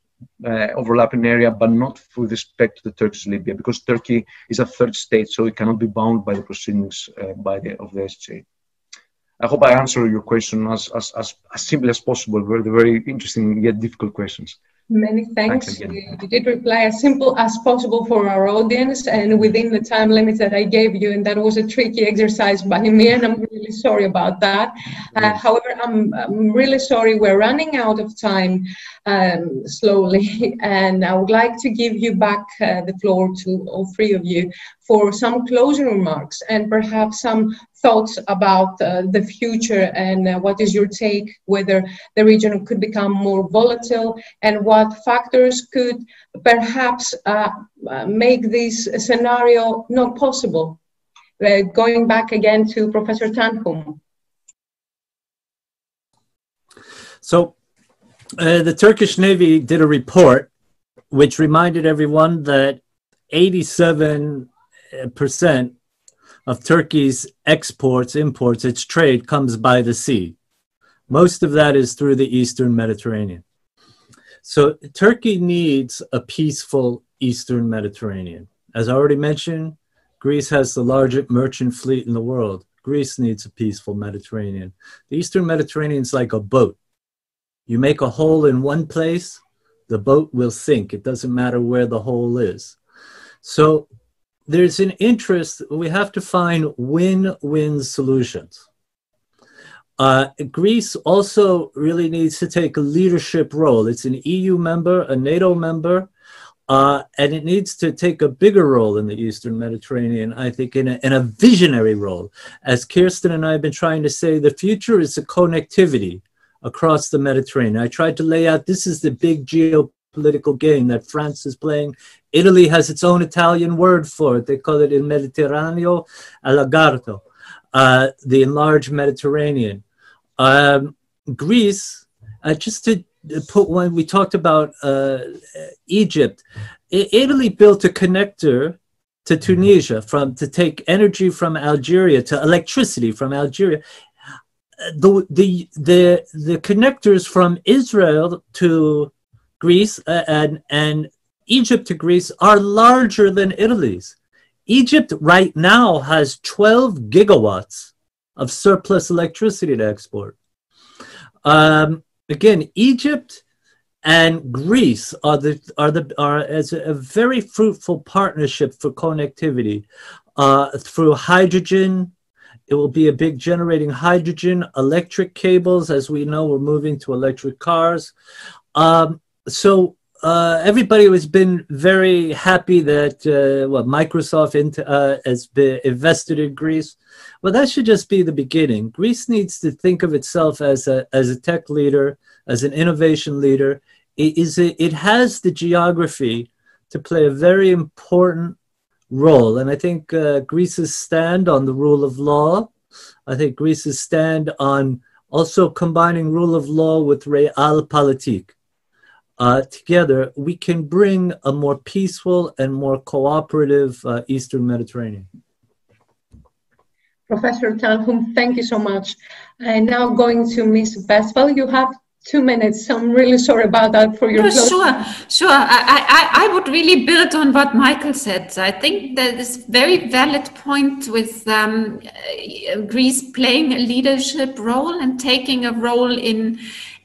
uh, overlapping area, but not with respect to the Turkish Libya, because Turkey is a third state, so it cannot be bound by the proceedings uh, by the, of the ICJ. I hope I answered your question as, as, as, as simply as possible. Very, very interesting yet difficult questions. Many thanks. thanks you did reply as simple as possible for our audience and within the time limit that I gave you, and that was a tricky exercise by me, and I'm really sorry about that. Uh, however, I'm, I'm, really sorry we're running out of time um, slowly, (laughs) and I would like to give you back uh, the floor to all three of you for some closing remarks and perhaps some thoughts about uh, the future and uh, what is your take whether the region could become more volatile and what factors could perhaps uh, uh make this scenario not possible Uh, going back again to Professor Tanchum. So uh, the Turkish Navy did a report which reminded everyone that 87% of Turkey's exports, imports, its trade comes by the sea. Most of that is through the Eastern Mediterranean. So Turkey needs a peaceful Eastern Mediterranean. As I already mentioned, Greece has the largest merchant fleet in the world. Greece needs a peaceful Mediterranean. The Eastern Mediterranean is like a boat. You make a hole in one place, the boat will sink. It doesn't matter where the hole is. So there's an interest, we have to find win win solutions. Uh, Greece also really needs to take a leadership role. It's an EU member, a NATO member, uh, and it needs to take a bigger role in the Eastern Mediterranean, I think, in a, in a visionary role. As Kirsten and I have been trying to say, the future is a connectivity across the Mediterranean. I tried to lay out this is the big geopolitical game that France is playing. Italy has its own Italian word for it. They call it il Mediterraneo allargato, uh, the enlarged Mediterranean. Um, Greece, uh, just to put one, we talked about uh, Egypt. I- Italy built a connector to Tunisia from to take energy from Algeria to electricity from Algeria the the the the connectors from Israel to Greece uh, and and Egypt to Greece are larger than Italy's. Egypt right now has 12 gigawatts of surplus electricity to export. Um, again, Egypt and Greece are the are the are as a, a very fruitful partnership for connectivity uh, through hydrogen, it will be a big generating hydrogen, electric cables. As we know, we're moving to electric cars. Um, so uh, everybody has been very happy that uh, what Microsoft into, uh, has been invested in Greece. Well, that should just be the beginning. Greece needs to think of itself as a as a tech leader, as an innovation leader. It is a, it has the geography to play a very important role. And I think uh, Greece's stand on the rule of law, I think Greece's stand on also combining rule of law with real realpolitik. Uh, together, we can bring a more peaceful and more cooperative uh, Eastern Mediterranean. Professor Tanchum, thank you so much. And now going to Ms. Westphal, you have two minutes. So I'm really sorry about that for your. No, sure, sure. I, I, I would really build on what Michael said. I think that is very valid point with um, Greece playing a leadership role and taking a role in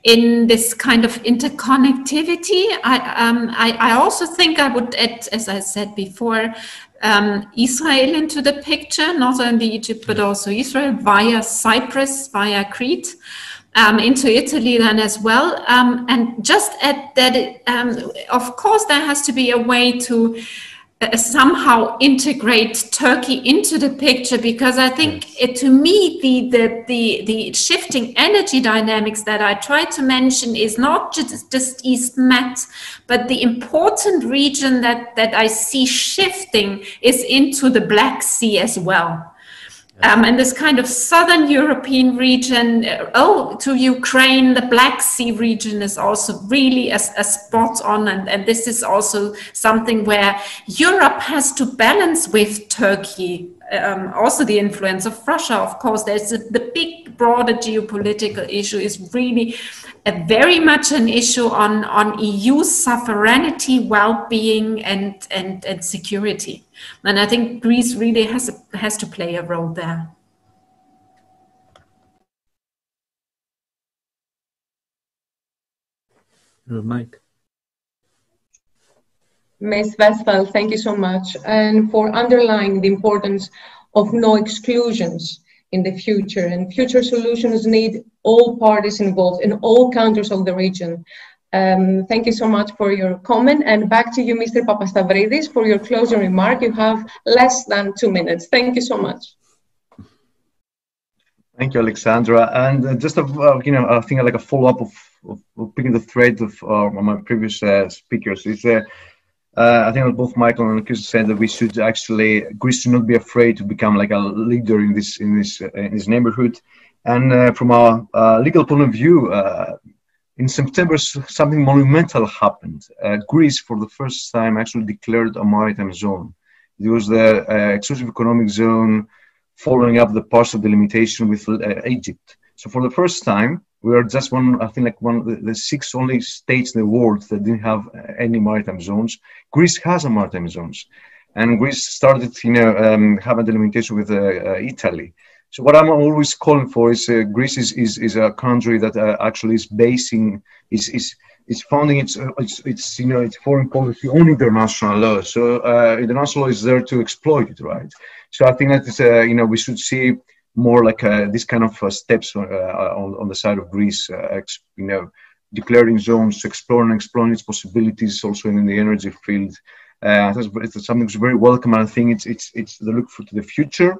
in this kind of interconnectivity. I, um, I, I also think I would add, as I said before, um, Israel into the picture, not only Egypt but also Israel via Cyprus, via Crete um, into Italy then as well. Um, and just at that, it, um, of course, there has to be a way to uh, somehow integrate Turkey into the picture because I think it, to me the, the the the shifting energy dynamics that I tried to mention is not just just East Med, but the important region that that I see shifting is into the Black Sea as well. Um, and this kind of southern European region, uh, oh, to Ukraine, the Black Sea region is also really a, a spot on. And, and, this is also something where Europe has to balance with Turkey. Um, also, the influence of Russia, of course, there's a, the big, broader geopolitical issue is really a very much an issue on, on EU sovereignty, well being, and, and, and security. And I think Greece really has a, has to play a role there. Mike. Ms. Westphal, thank you so much. And for underlying the importance of no exclusions in the future. And future solutions need all parties involved in all countries of the region. Um, thank you so much for your comment. And back to you, Mr. Papastavridis, for your closing remark. You have less than two minutes. Thank you so much. Thank you, Alexandra. And uh, just a, uh, you know, I think like a follow up of, of, picking the thread of uh, my previous uh, speakers is uh, I think both Michael and Chris said that we should actually Greece should not be afraid to become like a leader in this in this uh, in this neighborhood. And uh, from a uh, legal point of view, uh, in September something monumental happened. Greece, for the first time, actually declared a maritime zone. It was the exclusive economic zone following up the partial delimitation with Egypt. So for the first time, we are just one, I think, like one of the, the, six only states in the world that didn't have uh, any maritime zones. Greece has a maritime zones, and Greece started, you know, um, having delimitation with uh, uh, Italy. So what I'm always calling for is uh, Greece is, is, is a country that uh, actually is basing is is is founding its, uh, its, its you know its foreign policy on international law. So international law is there to exploit it, right? So I think that is you know we should see more like uh, this kind of uh, steps uh, on, on the side of Greece, you know, declaring zones, exploring exploring its possibilities also in the energy field. Uh, it's something that's very welcome, and I think it's it's it's the look for to the future,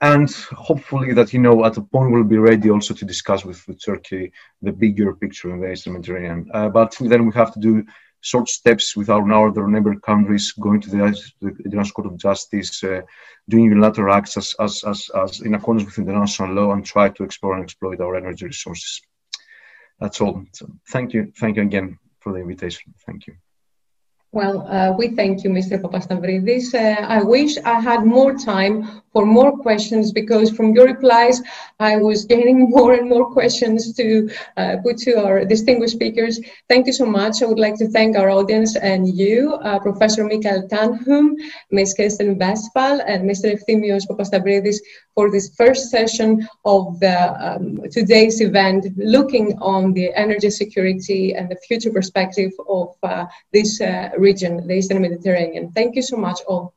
and hopefully that you know at a point we'll be ready also to discuss with, with Turkey the bigger picture in the Eastern Mediterranean. Uh, but then we have to do short steps with our northern neighbor countries, going to the, the International Court of Justice, uh, doing unilateral acts as, as, as, as in accordance with international law, and try to explore and exploit our energy resources. That's all. So thank you. Thank you again for the invitation. Thank you. Well, uh, we thank you, Mr. Papastavridis. Uh, I wish I had more time for more questions because from your replies, I was getting (laughs) more and more questions to uh, put to our distinguished speakers. Thank you so much. I would like to thank our audience and you, uh, Professor Michael Tanchum, Ms. Kirsten Westphal, and Mr. Efthymios Papastavridis for this first session of the, um, today's event, looking on the energy security and the future perspective of uh, this uh, region, the Eastern Mediterranean. Thank you so much all.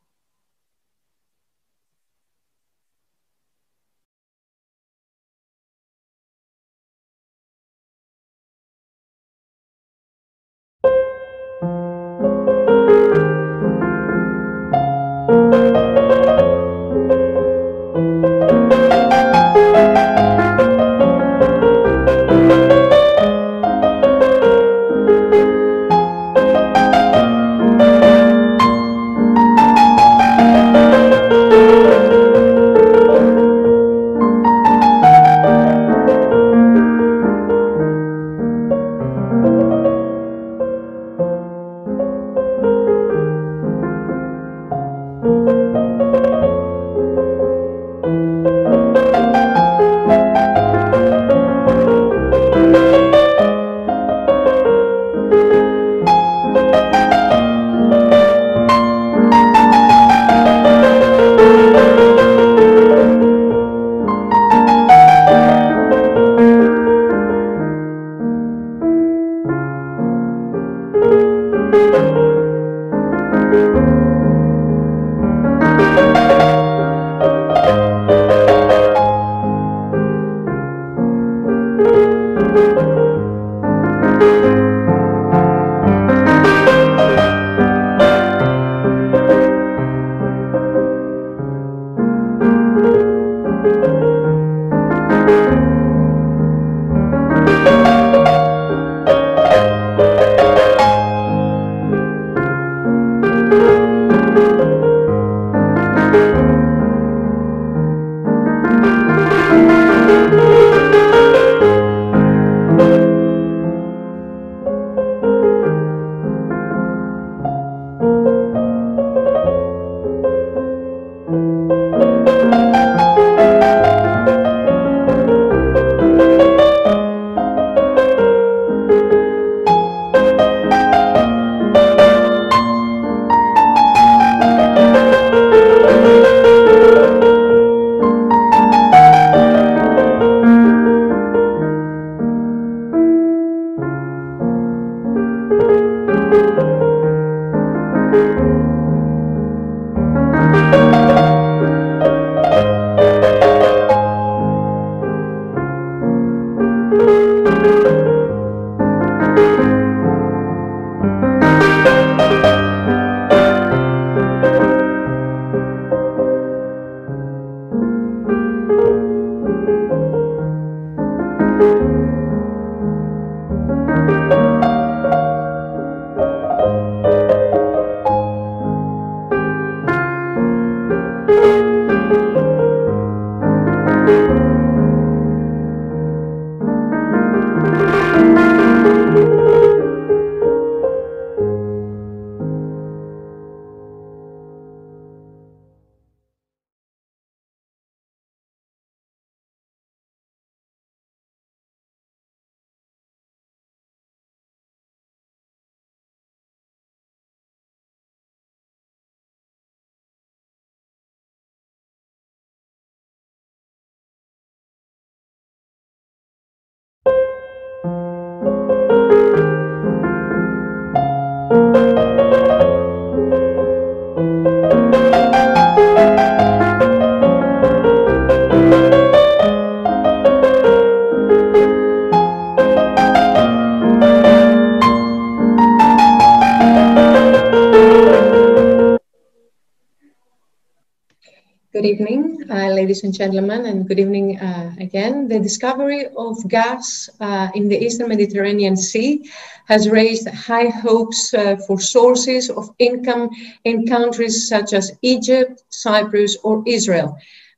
Ladies and gentlemen, and good evening uh, again. The discovery of gas uh, in the Eastern Mediterranean Sea has raised high hopes uh, for sources of income in countries such as Egypt, Cyprus, or Israel.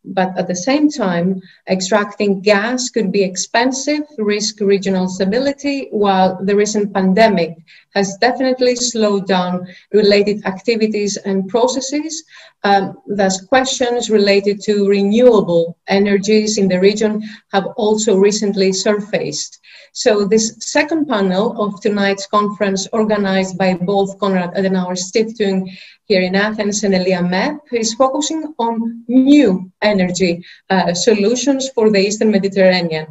But at the same time, extracting gas could be expensive, risk regional stability, while the recent pandemic has definitely slowed down related activities and processes. Um, thus, questions related to renewable energies in the region have also recently surfaced. So this second panel of tonight's conference organized by both Konrad Adenauer Stiftung here in Athens and ELIAMEP is focusing on new energy uh, solutions for the Eastern Mediterranean.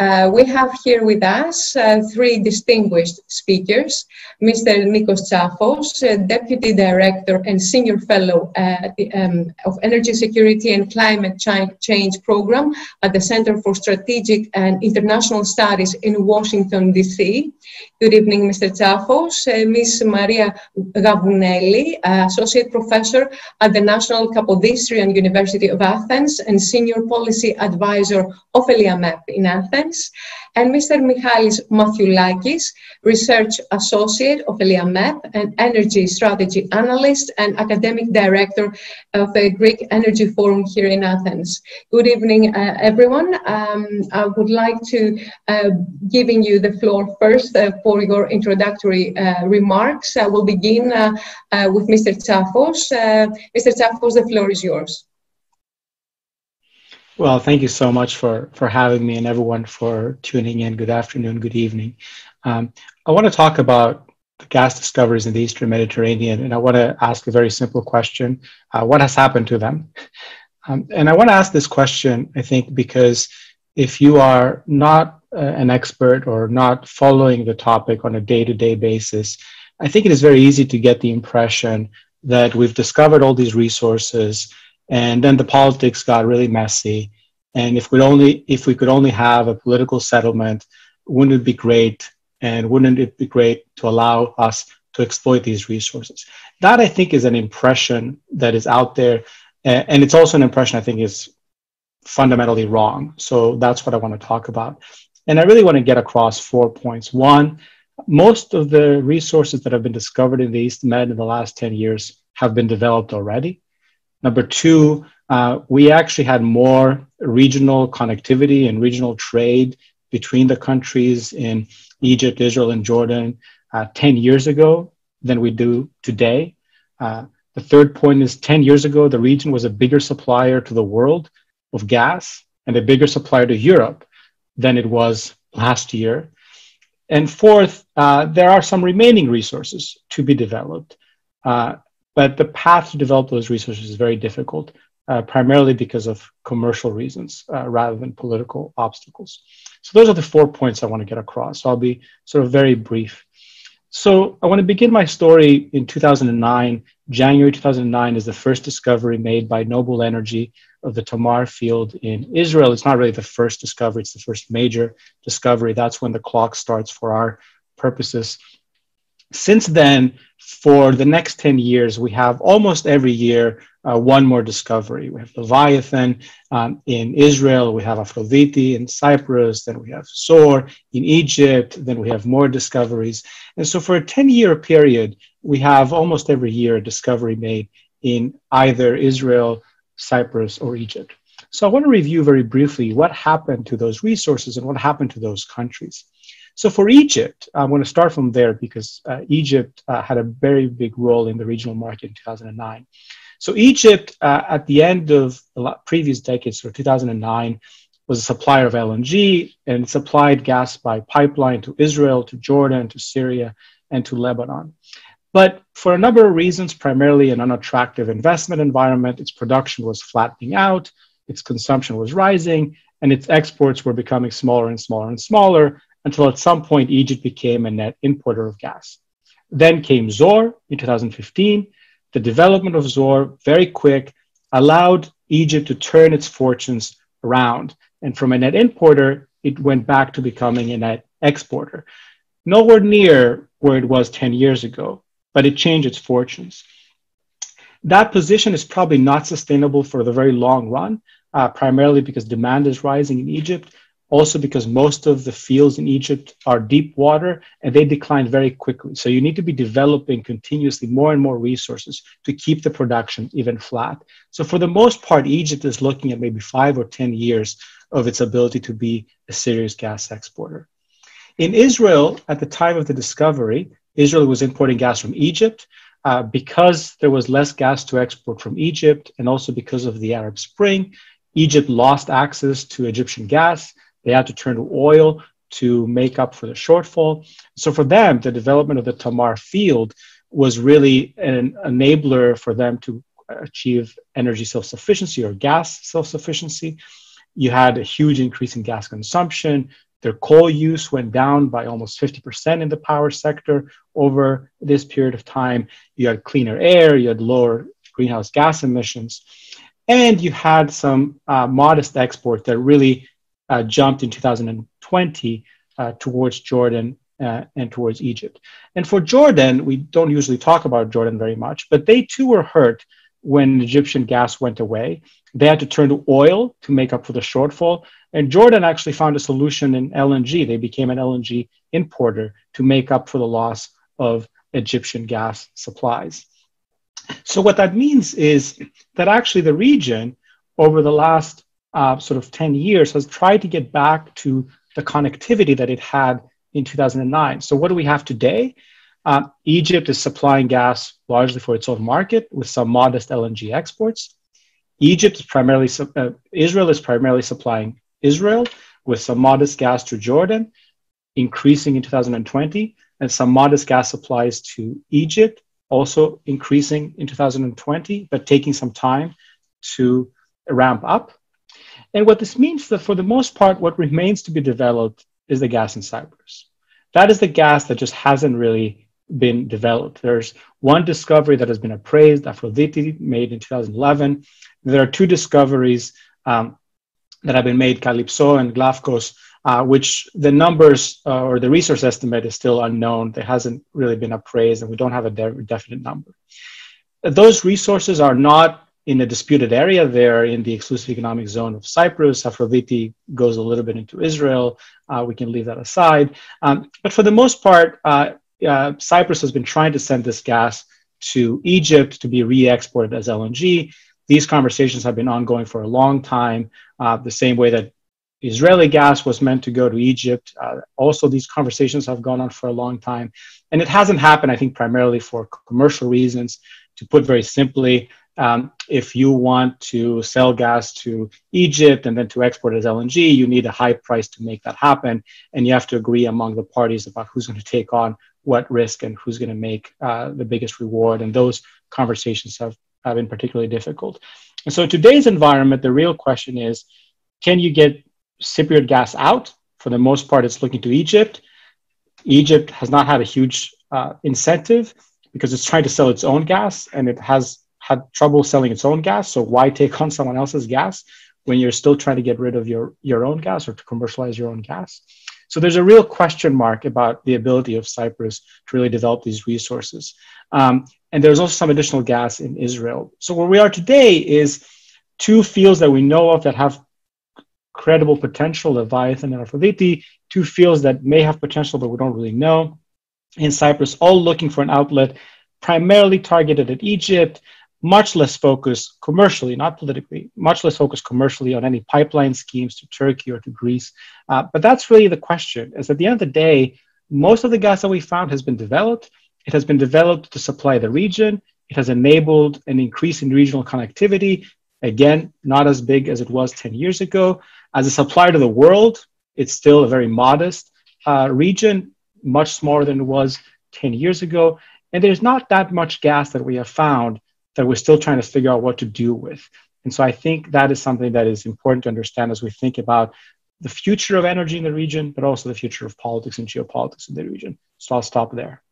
Uh, we have here with us uh, three distinguished speakers. Mr. Nikos Tsafos, uh, Deputy Director and Senior Fellow the, um, of Energy Security and Climate Change Program at the Center for Strategic and International Studies in Washington, D.C. Good evening, Mr. Tsafos. Uh, Ms. Maria Gavouneli, uh, Associate Professor at the National Kapodistrian University of Athens and Senior Policy Advisor of ELIAMEP in Athens and Mr. Michalis Mathioulakis, Research Associate of ELIAMEP and Energy Strategy Analyst and Academic Director of the Greek Energy Forum here in Athens. Good evening, uh, everyone. Um, I would like to uh, giving you the floor first uh, for your introductory uh, remarks. I will begin uh, uh, with Mr. Tsafos. Mr. Tsafos, the floor is yours. Well, thank you so much for, for having me and everyone for tuning in. Good afternoon, good evening. Um, I want to talk about the gas discoveries in the Eastern Mediterranean, and I want to ask a very simple question uh, What has happened to them? Um, and I want to ask this question, I think, because if you are not uh, an expert or not following the topic on a day to day basis, I think it is very easy to get the impression that we've discovered all these resources and then the politics got really messy. And if we only if we could only have a political settlement, wouldn't it be great? And wouldn't it be great to allow us to exploit these resources? That I think is an impression that is out there, and it's also an impression I think is fundamentally wrong. So that's what I want to talk about. And I really want to get across four points. One, most of the resources that have been discovered in the East Med in the last 10 years have been developed already. Number two, uh, we actually had more regional connectivity and regional trade between the countries in Egypt, Israel, and Jordan uh, 10 years ago than we do today. Uh, the third point is 10 years ago, the region was a bigger supplier to the world of gas and a bigger supplier to Europe than it was last year. And fourth, uh, there are some remaining resources to be developed. But the path to develop those resources is very difficult, uh, primarily because of commercial reasons uh, rather than political obstacles. So those are the four points I want to get across. So I'll be sort of very brief. So I want to begin my story in 2009. January 2009 is the first discovery made by Noble Energy of the Tamar field in Israel. It's not really the first discovery, it's the first major discovery. That's when the clock starts for our purposes. Since then, for the next 10 years, we have almost every year uh, one more discovery. We have Leviathan um, in Israel, we have Aphrodite in Cyprus, then we have Zohr in Egypt, then we have more discoveries. And so for a 10 year period, we have almost every year a discovery made in either Israel, Cyprus, or Egypt. So I want to review very briefly what happened to those resources and what happened to those countries. So for Egypt, I'm going to start from there because uh, Egypt uh, had a very big role in the regional market in 2009. So Egypt, uh, at the end of the previous decades, so 2009, was a supplier of LNG and supplied gas by pipeline to Israel, to Jordan, to Syria, and to Lebanon. But for a number of reasons, primarily an unattractive investment environment, its production was flattening out, its consumption was rising, and its exports were becoming smaller and smaller and smaller until at some point Egypt became a net importer of gas. Then came Zohr in 2015. The development of Zohr, very quick, allowed Egypt to turn its fortunes around. And from a net importer, it went back to becoming a net exporter. Nowhere near where it was 10 years ago, but it changed its fortunes. That position is probably not sustainable for the very long run, uh, primarily because demand is rising in Egypt, also because most of the fields in Egypt are deep water and they decline very quickly. So you need to be developing continuously more and more resources to keep the production even flat. So for the most part, Egypt is looking at maybe five or 10 years of its ability to be a serious gas exporter. In Israel, at the time of the discovery, Israel was importing gas from Egypt. Uh, because there was less gas to export from Egypt, and also because of the Arab Spring, Egypt lost access to Egyptian gas. They had to turn to oil to make up for the shortfall. So for them, the development of the Tamar field was really an enabler for them to achieve energy self-sufficiency or gas self-sufficiency. You had a huge increase in gas consumption. Their coal use went down by almost 50% in the power sector over this period of time. You had cleaner air, you had lower greenhouse gas emissions, and you had some uh, modest exports that really uh, jumped in 2020 uh, towards Jordan uh, and towards Egypt. And for Jordan, we don't usually talk about Jordan very much, but they too were hurt when Egyptian gas went away. They had to turn to oil to make up for the shortfall. And Jordan actually found a solution in LNG. They became an LNG importer to make up for the loss of Egyptian gas supplies. So, what that means is that actually the region over the last uh, sort of 10 years has tried to get back to the connectivity that it had in 2009. So, what do we have today? Uh, Egypt is supplying gas largely for its own market with some modest LNG exports. Egypt is primarily, uh, Israel is primarily supplying Israel with some modest gas to Jordan, increasing in 2020, and some modest gas supplies to Egypt, also increasing in 2020, but taking some time to ramp up. And what this means is that for the most part, what remains to be developed is the gas in Cyprus. That is the gas that just hasn't really been developed. There's one discovery that has been appraised, Aphrodite, made in 2011. There are two discoveries um, that have been made, Calypso and Glafkos, uh, which the numbers uh, or the resource estimate is still unknown. It hasn't really been appraised, and we don't have a de- definite number. Those resources are not in a disputed area. They're in the exclusive economic zone of Cyprus. Aphrodite goes a little bit into Israel. Uh, we can leave that aside. Um, but for the most part, uh, uh, Cyprus has been trying to send this gas to Egypt to be re exported as LNG. These conversations have been ongoing for a long time, uh, the same way that Israeli gas was meant to go to Egypt. Uh, also, these conversations have gone on for a long time. And it hasn't happened, I think, primarily for commercial reasons. To put very simply, um, if you want to sell gas to Egypt and then to export as LNG, you need a high price to make that happen. And you have to agree among the parties about who's going to take on what risk and who's going to make uh, the biggest reward. And those conversations have, have been particularly difficult. And so, today's environment, the real question is can you get Cypriot gas out? For the most part, it's looking to Egypt. Egypt has not had a huge uh, incentive because it's trying to sell its own gas and it has had trouble selling its own gas. So, why take on someone else's gas when you're still trying to get rid of your, your own gas or to commercialize your own gas? So there's a real question mark about the ability of Cyprus to really develop these resources. Um, and there's also some additional gas in Israel. So where we are today is two fields that we know of that have credible potential, Leviathan and Aphrodite, two fields that may have potential, but we don't really know. In Cyprus, all looking for an outlet primarily targeted at Egypt, much less focused commercially, not politically, much less focused commercially on any pipeline schemes to Turkey or to Greece. Uh, but that's really the question is at the end of the day, most of the gas that we found has been developed. It has been developed to supply the region. It has enabled an increase in regional connectivity. Again, not as big as it was 10 years ago. As a supplier to the world, it's still a very modest uh, region, much smaller than it was 10 years ago. And there's not that much gas that we have found that we're still trying to figure out what to do with. And so I think that is something that is important to understand as we think about the future of energy in the region, but also the future of politics and geopolitics in the region. So I'll stop there.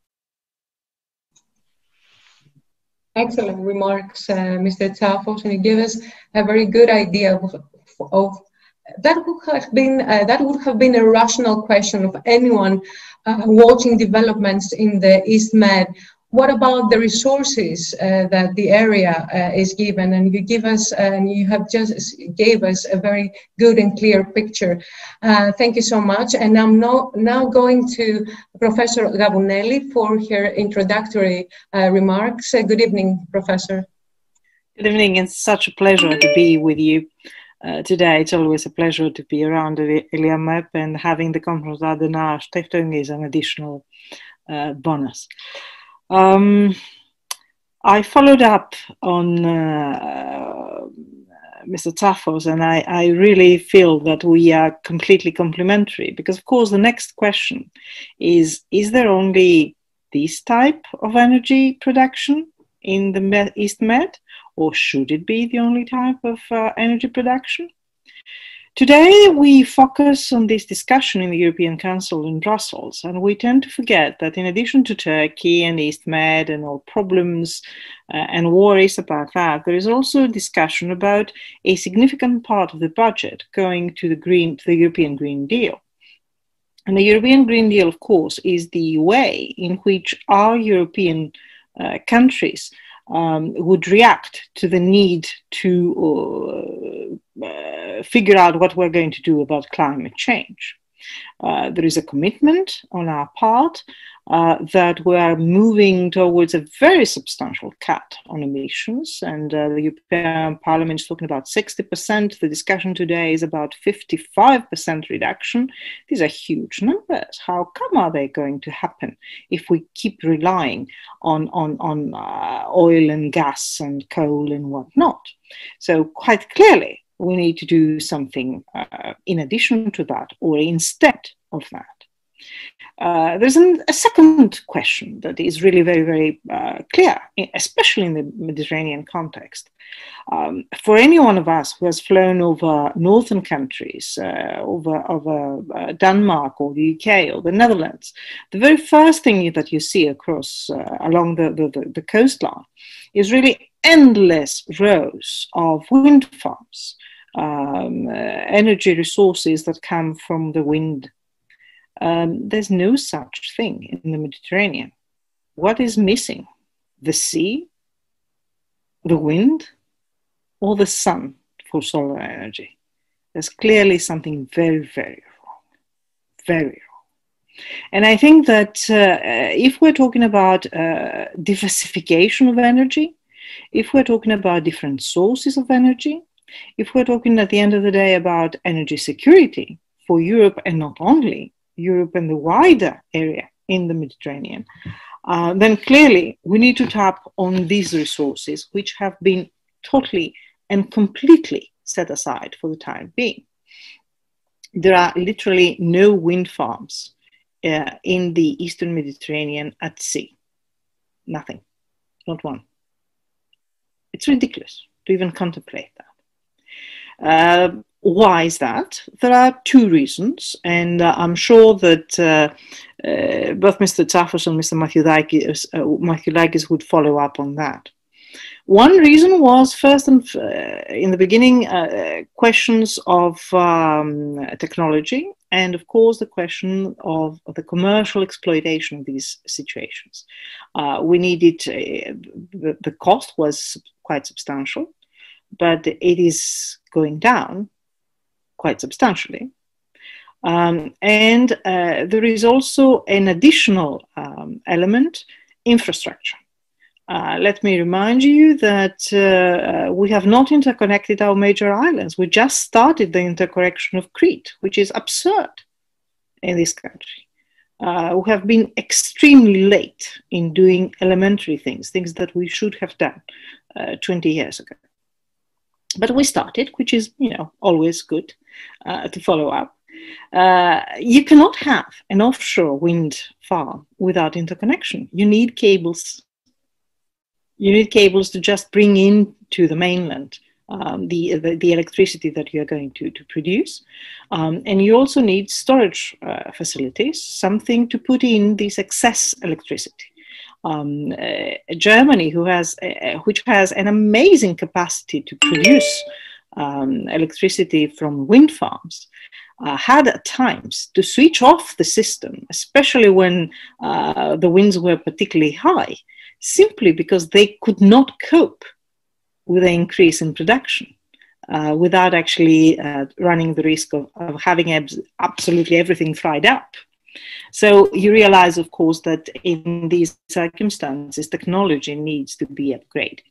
Excellent remarks, uh, Mr. Tsafos, and you give us a very good idea of, of that would have been uh, that would have been a rational question of anyone uh, watching developments in the East Med what about the resources uh, that the area uh, is given? And you give us, and you have just gave us a very good and clear picture. Uh, thank you so much. And I'm now, now going to Professor Gavouneli for her introductory uh, remarks. Uh, good evening, Professor. Good evening. It's such a pleasure to be with you. Uh, today. It's always a pleasure to be around ELIAMEP and having the Konrad Adenauer Stiftung is an additional bonus. Um, I followed up on uh, Mr. Tsafos, and I, I, really feel that we are completely complementary because, of course, the next question is Is there only this type of energy production in the East Med, or should it be the only type of uh, energy production? Today, we focus on this discussion in the European Council in Brussels, and we tend to forget that in addition to Turkey and East Med and all problems uh, and worries about that, there is also a discussion about a significant part of the budget going to the green, to the European Green Deal. And the European Green Deal, of course, is the way in which our European uh, countries um, would react to the need to uh, figure out what we're going to do about climate change. Uh, there is a commitment on our part uh, that we are moving towards a very substantial cut on emissions, and uh, the European Parliament is talking about 60%. The discussion today is about 55% reduction. These are huge numbers. How come are they going to happen if we keep relying on, on, on uh, oil and gas and coal and whatnot? So, quite clearly, we need to do something uh, in addition to that or instead of that. Uh, there's an, a second question that is really very, very uh, clear, especially in the Mediterranean context. Um, for any one of us who has flown over northern countries, uh, over, over uh, Denmark or the UK or the Netherlands, the very first thing that you see across uh, along the, the, the coastline is really endless rows of wind farms, um, energy resources that come from the wind um, there's no such thing in the Mediterranean. What is missing? The sea, the wind, or the sun for solar energy? There's clearly something very, very wrong. Very wrong. And I think that uh, if we're talking about uh, diversification of energy, if we're talking about different sources of energy, if we're talking at the end of the day about energy security for Europe and not only, Europe and the wider area in the Mediterranean, uh, then clearly we need to tap on these resources, which have been totally and completely set aside for the time being. There are literally no wind farms uh, in the Eastern Mediterranean at sea. Nothing, not one. It's ridiculous to even contemplate that. Uh, why is that? There are two reasons, and uh, I'm sure that uh, uh, both Mr. Tsafos and Mr. Uh, Mathioulakis would follow up on that. One reason was first and uh, in the beginning uh, questions of um, technology, and of course the question of, the commercial exploitation of these situations. We needed the cost was quite substantial, but it is going down quite substantially. Um, and uh, there is also an additional um, element infrastructure. Uh, let me remind you that uh, we have not interconnected our major islands. We just started the interconnection of Crete, which is absurd in this country. Uh, we have been extremely late in doing elementary things, things that we should have done uh, 20 years ago. But we started, which is, you know, always good uh, to follow up. Uh, you cannot have an offshore wind farm without interconnection. You need cables. You need cables to just bring in to the mainland um, the, the, the electricity that you are going to to produce, um, and you also need storage uh, facilities, something to put in this excess electricity um, uh, Germany, who has uh, which has an amazing capacity to produce um, electricity from wind farms, uh, had at times to switch off the system, especially when uh, the winds were particularly high. simply because they could not cope with the increase in production uh, without actually uh, running the risk of, of having abs- absolutely everything fried up. So you realize, of course, that in these circumstances, technology needs to be upgraded.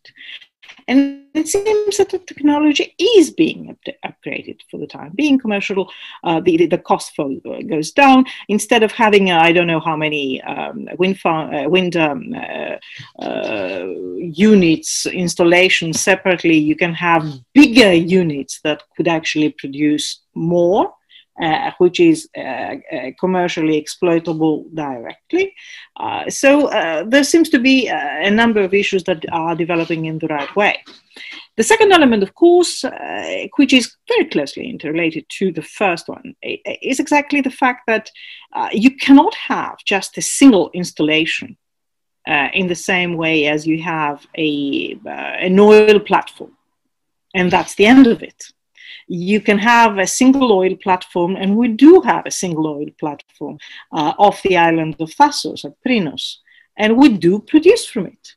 And it seems that the technology is being up- upgraded for the time being. Commercial, uh, the, the cost for, uh, goes down. Instead of having, uh, I don't know how many um, wind, farm, uh, wind um, uh, uh, units installations separately, you can have bigger units that could actually produce more uh, which is uh, uh, commercially exploitable directly. Uh, so uh, there seems to be a number of issues that are developing in the right way. The second element, of course, which is very closely interrelated to the first one, is exactly the fact that you cannot have just a single installation uh, in the same way as you have a, uh, an oil platform. And that's the end of it you can have a single oil platform, and we do have a single oil platform uh, off the island of Thasos at Prinos, and we do produce from it.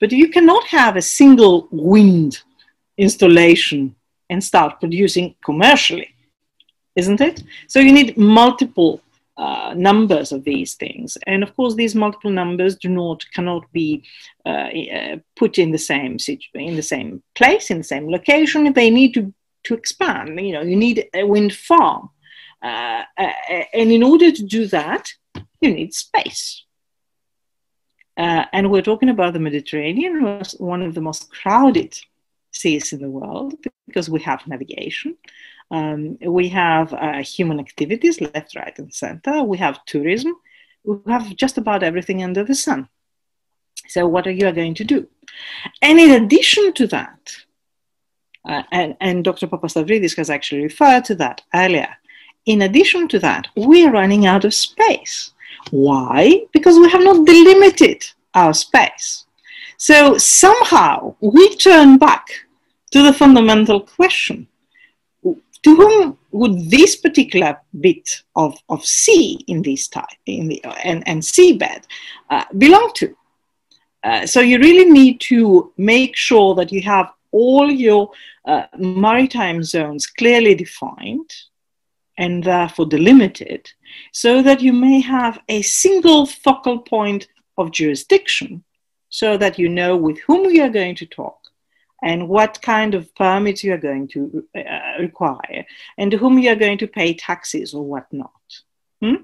But you cannot have a single wind installation and start producing commercially, isn't it? So you need multiple uh, numbers of these things, and of course, these multiple numbers do not cannot be uh, uh, put in the same in the same place in the same location. They need to to expand. You know, you need a wind farm. Uh, uh, and in order to do that, you need space. Uh, and we're talking about the Mediterranean, one of the most crowded seas in the world because we have navigation. Um, we have uh, human activities left, right, and center. We have tourism. We have just about everything under the sun. So, what are you going to do? And in addition to that, uh, and, and Dr. Papastavridis has actually referred to that earlier. In addition to that, we are running out of space. Why? Because we have not delimited our space. So somehow we turn back to the fundamental question to whom would this particular bit of, of sea in this type in the, and, and seabed uh, belong to? Uh, so you really need to make sure that you have all your uh, maritime zones clearly defined and therefore delimited so that you may have a single focal point of jurisdiction so that you know with whom you are going to talk and what kind of permits you are going to uh, require and to whom you are going to pay taxes or whatnot. Hmm?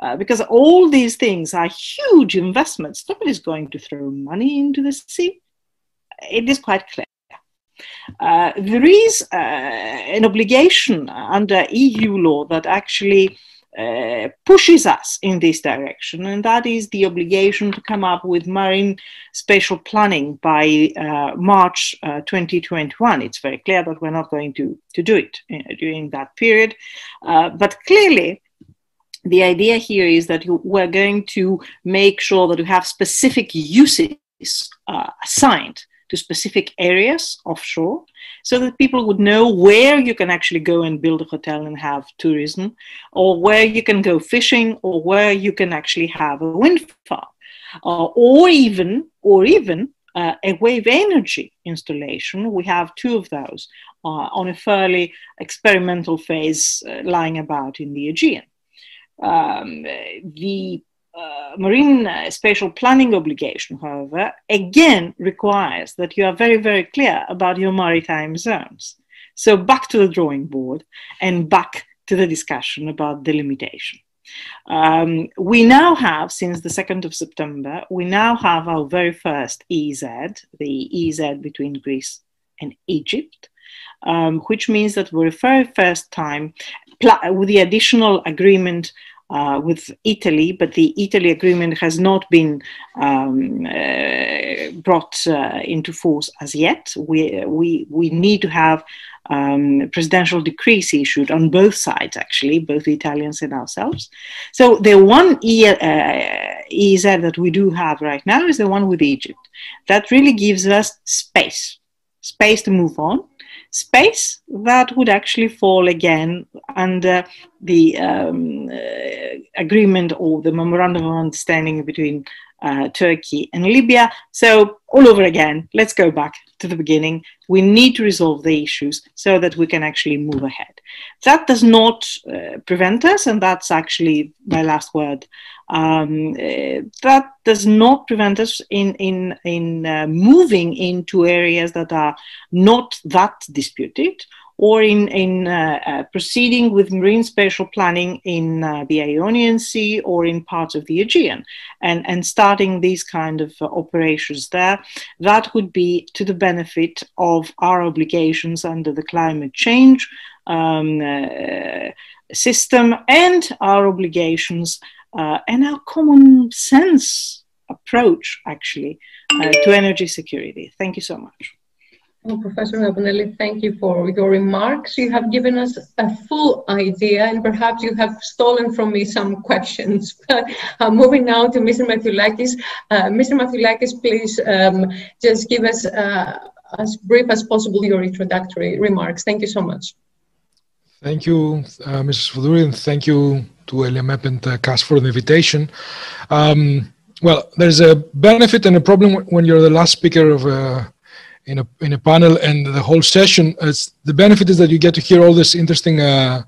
Uh, because all these things are huge investments. Nobody's going to throw money into the sea. It is quite clear. Uh, there is uh, an obligation under EU law that actually uh, pushes us in this direction, and that is the obligation to come up with marine spatial planning by uh, March uh, 2021. It's very clear that we're not going to, to do it uh, during that period, but clearly, the idea here is that we're going to make sure that we have specific uses assigned to specific areas offshore so that people would know where you can actually go and build a hotel and have tourism, or where you can go fishing, or where you can actually have a wind farm, uh, or even, or even uh, a wave energy installation. We have two of those uh, on a fairly experimental phase uh, lying about in the Aegean. Um, the uh, marine uh, spatial planning obligation, however, again requires that you are very, very clear about your maritime zones. So back to the drawing board and back to the discussion about delimitation. Um, we now have, since the 2nd of September, we now have our very first EEZ, the EEZ between Greece and Egypt, um, which means that for the very first time, with the additional agreement uh, with Italy, but the Italy agreement has not been um, uh, brought uh, into force as yet. We, we, we need to have um, presidential decrees issued on both sides, actually, both the Italians and ourselves. So the one e, uh, that we do have right now is the one with Egypt. That really gives us space, space to move on space that would actually fall again under the um, uh, agreement or the memorandum of understanding between uh, Turkey, and Libya. So, all over again, let's go back to the beginning. We need to resolve the issues so that we can actually move ahead. That does not uh, prevent us, and that's actually my last word. Um, uh, that does not prevent us in in in uh, moving into areas that are not that disputed or in, in uh, uh, proceeding with marine spatial planning in uh, the Ionian Sea or in parts of the Aegean and, and starting these kind of uh, operations there. That would be to the benefit of our obligations under the climate change um, uh, system and our obligations uh, and our common sense approach actually to energy security. Thank you so much. Well, Professor Gavouneli, thank you for your remarks. You have given us a full idea, and perhaps you have stolen from me some questions. But (laughs) uh, moving now to Mr. Mathioulakis. Uh, Mr. Mathioulakis, please um, just give us uh, as brief as possible your introductory remarks. Thank you so much. Thank you, uh, Mrs. Foudouri, and thank you to ELIAMEP and uh, for the invitation. Um, well, there's a benefit and a problem when you're the last speaker of a in a in a panel and the whole session. It's, the benefit is that you get to hear all this interesting uh,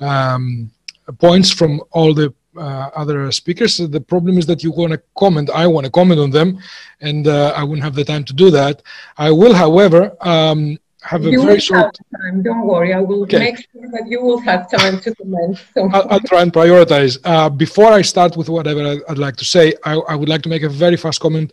um, points from all the uh, other speakers. The problem is that you want to comment. I want to comment on them, and uh, I wouldn't have the time to do that. I will, however, um, have a you very short time. Don't worry. I will okay. make sure that you will have time to comment. So. I'll, I'll, try and prioritize. Uh, before I start with whatever I'd like to say, I, I, would like to make a very fast comment.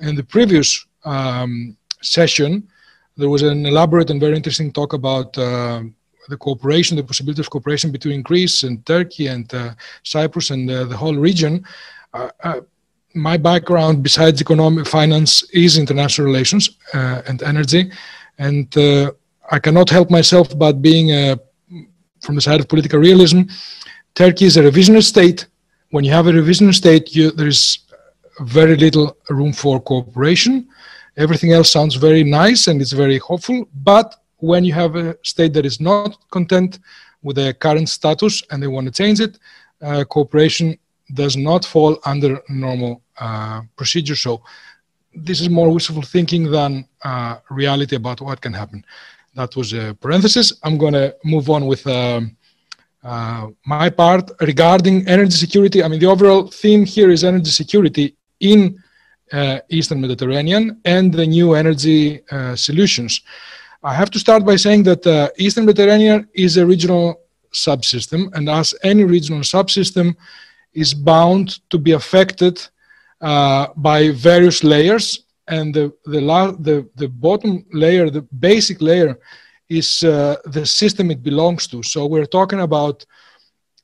In the previous um, session, there was an elaborate and very interesting talk about uh, the cooperation, the possibility of cooperation between Greece and Turkey and uh, Cyprus and uh, the whole region. Uh, uh, my background, besides economic finance, is international relations uh, and energy, and I cannot help myself but being from the side of political realism. Turkey is a revisionist state. When you have a revisionist state, you, there is very little room for cooperation. Everything else sounds very nice and it's very hopeful. But when you have a state that is not content with their current status and they want to change it, uh, cooperation does not fall under normal uh, procedure. So this is more wishful thinking than uh, reality about what can happen. That was a parenthesis. I'm going to move on with um, uh, my part regarding energy security. I mean, the overall theme here is energy security in uh, Eastern Mediterranean and the new energy uh, solutions. I have to start by saying that uh, Eastern Mediterranean is a regional subsystem, and as any regional subsystem, is bound to be affected uh, by various layers. And the, the, the, the, bottom layer, the basic layer, is uh, the system it belongs to. So we're talking about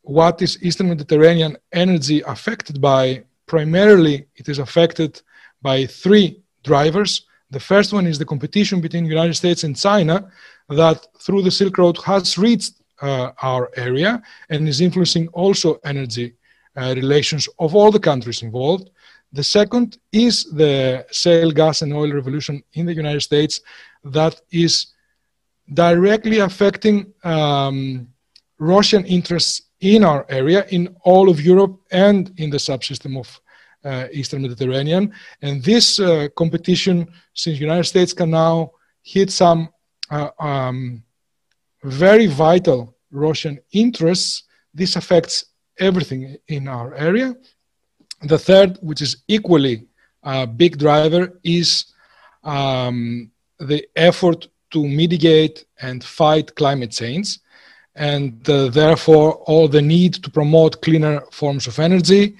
what is Eastern Mediterranean energy affected by. Primarily, it is affected by three drivers. The first one is the competition between the United States and China that through the Silk Road has reached uh, our area and is influencing also energy uh, relations of all the countries involved. The second is the shale gas and oil revolution in the United States that is directly affecting um, Russian interests in our area, in all of Europe, and in the subsystem of uh, Eastern Mediterranean. And this uh, competition, since the United States can now hit some uh, um, very vital Russian interests, this affects everything in our area. The third, which is equally a big driver, is um, the effort to mitigate and fight climate change, and uh, therefore all the need to promote cleaner forms of energy,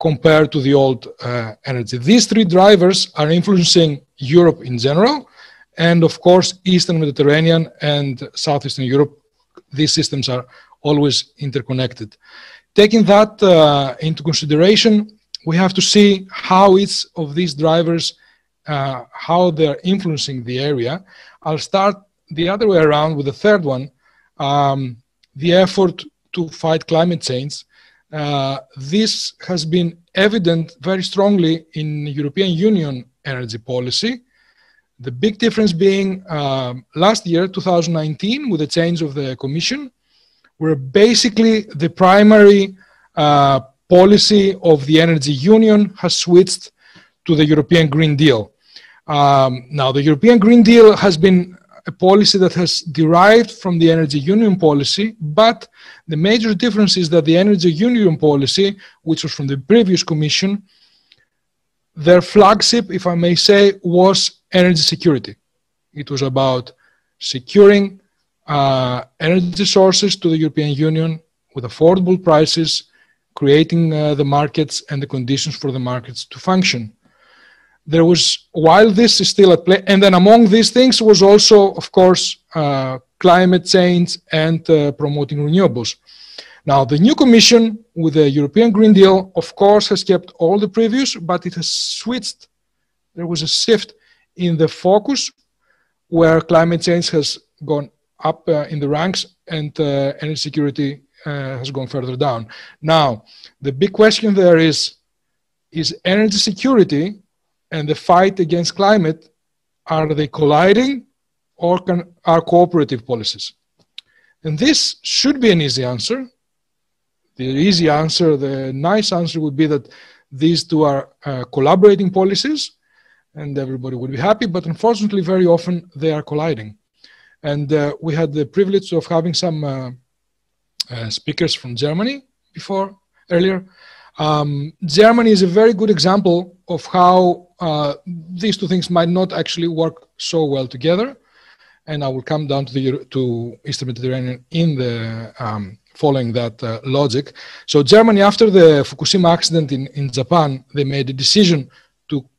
compared to the old uh, energy. These three drivers are influencing Europe in general, and of course, Eastern Mediterranean and Southeastern Europe. These systems are always interconnected. Taking that uh, into consideration, we have to see how each of these drivers, uh, how they're influencing the area. I'll start the other way around with the third one, um, the effort to fight climate change uh, this has been evident very strongly in European Union energy policy. The big difference being um, last year, 2019, with the change of the Commission, where basically the primary uh, policy of the Energy Union has switched to the European Green Deal. Um, now, the European Green Deal has been a policy that has derived from the Energy Union policy, but the major difference is that the Energy Union policy, which was from the previous Commission, their flagship, if I may say, was energy security. It was about securing uh, energy sources to the European Union with affordable prices, creating uh, the markets and the conditions for the markets to function. There was, while this is still at play, and then among these things was also, of course, uh, climate change and uh, promoting renewables. Now, the new Commission with the European Green Deal, of course, has kept all the previous, but it has switched. There was a shift in the focus where climate change has gone up uh, in the ranks and uh, energy security uh, has gone further down. Now, the big question there is, is energy security and the fight against climate, are they colliding or can, are cooperative policies? And this should be an easy answer the easy answer, the nice answer would be that these two are uh, collaborating policies and everybody would be happy, but unfortunately, very often they are colliding. And uh, we had the privilege of having some uh, uh speakers from Germany before, earlier. Um, Germany is a very good example of how uh, these two things might not actually work so well together. And I will come down to the to Eastern Mediterranean in the um, following that uh, logic. So Germany, after the Fukushima accident in, in Japan, they made a decision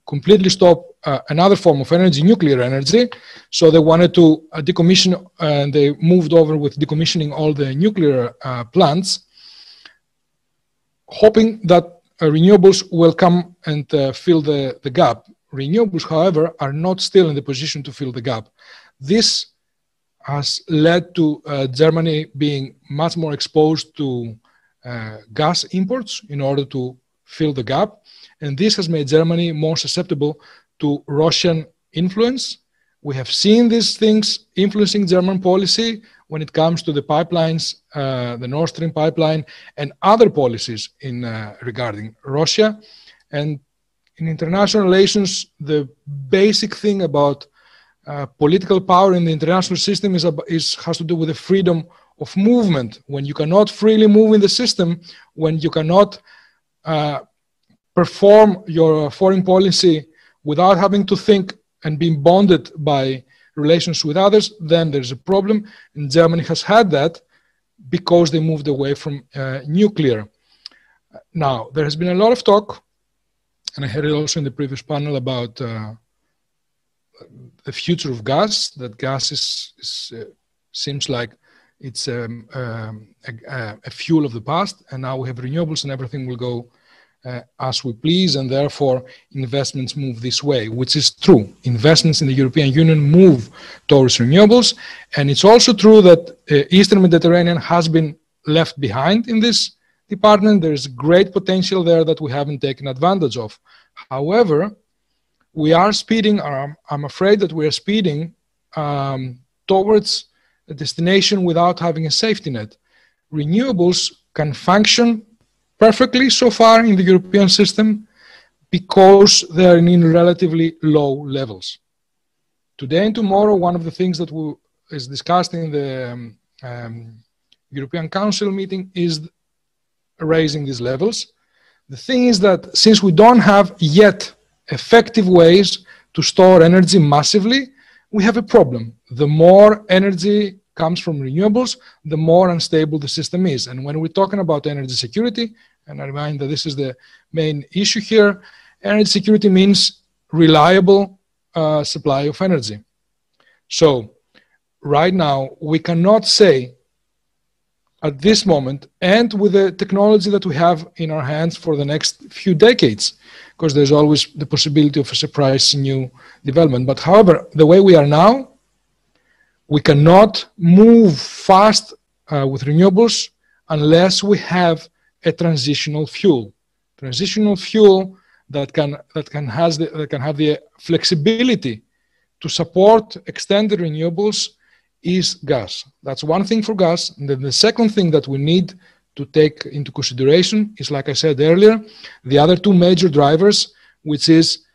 completely stop uh, another form of energy, nuclear energy. So they wanted to uh, decommission, and they moved over with decommissioning all the nuclear uh, plants, hoping that uh, renewables will come and uh, fill the, the gap. Renewables, however, are not still in the position to fill the gap. This has led to uh, Germany being much more exposed to gas imports in order to fill the gap. And this has made Germany more susceptible to Russian influence. We have seen these things influencing German policy when it comes to the pipelines, uh, the Nord Stream pipeline, and other policies in uh, regarding Russia. And in international relations, the basic thing about uh, political power in the international system is, is, has to do with the freedom of movement. When you cannot freely move in the system, when you cannot uh, perform your foreign policy without having to think and being bonded by relations with others, then there's a problem. And Germany has had that because they moved away from uh, nuclear. Now, there has been a lot of talk, and I heard it also in the previous panel about uh, the future of gas. That gas is, is uh, seems like it's um, um, a, a, fuel of the past, and now we have renewables, and everything will go uh, as we please, and therefore investments move this way, which is true. Investments in the European Union move towards renewables, and it's also true that uh, Eastern Mediterranean has been left behind in this department. There's great potential there that we haven't taken advantage of. However, we are speeding, I'm, I'm afraid that we are speeding um, towards a destination without having a safety net. Renewables can function perfectly so far in the European system because they're in relatively low levels. Today and tomorrow, one of the things that is discussed in the um, um, European Council meeting is raising these levels. The thing is that since we don't have yet effective ways to store energy massively, we have a problem. The more energy comes from renewables, the more unstable the system is. And when we're talking about energy security, and I remind that this is the main issue here, energy security means reliable uh, supply of energy. So right now, we cannot say at this moment, and with the technology that we have in our hands for the next few decades, because there's always the possibility of a surprise new development. But however, the way we are now, we cannot move fast uh, with renewables unless we have a transitional fuel. Transitional fuel that can that can has the, that can have the flexibility to support extended renewables is gas. That's one thing for gas. And then the second thing that we need to take into consideration is, like I said earlier, the other two major drivers, which is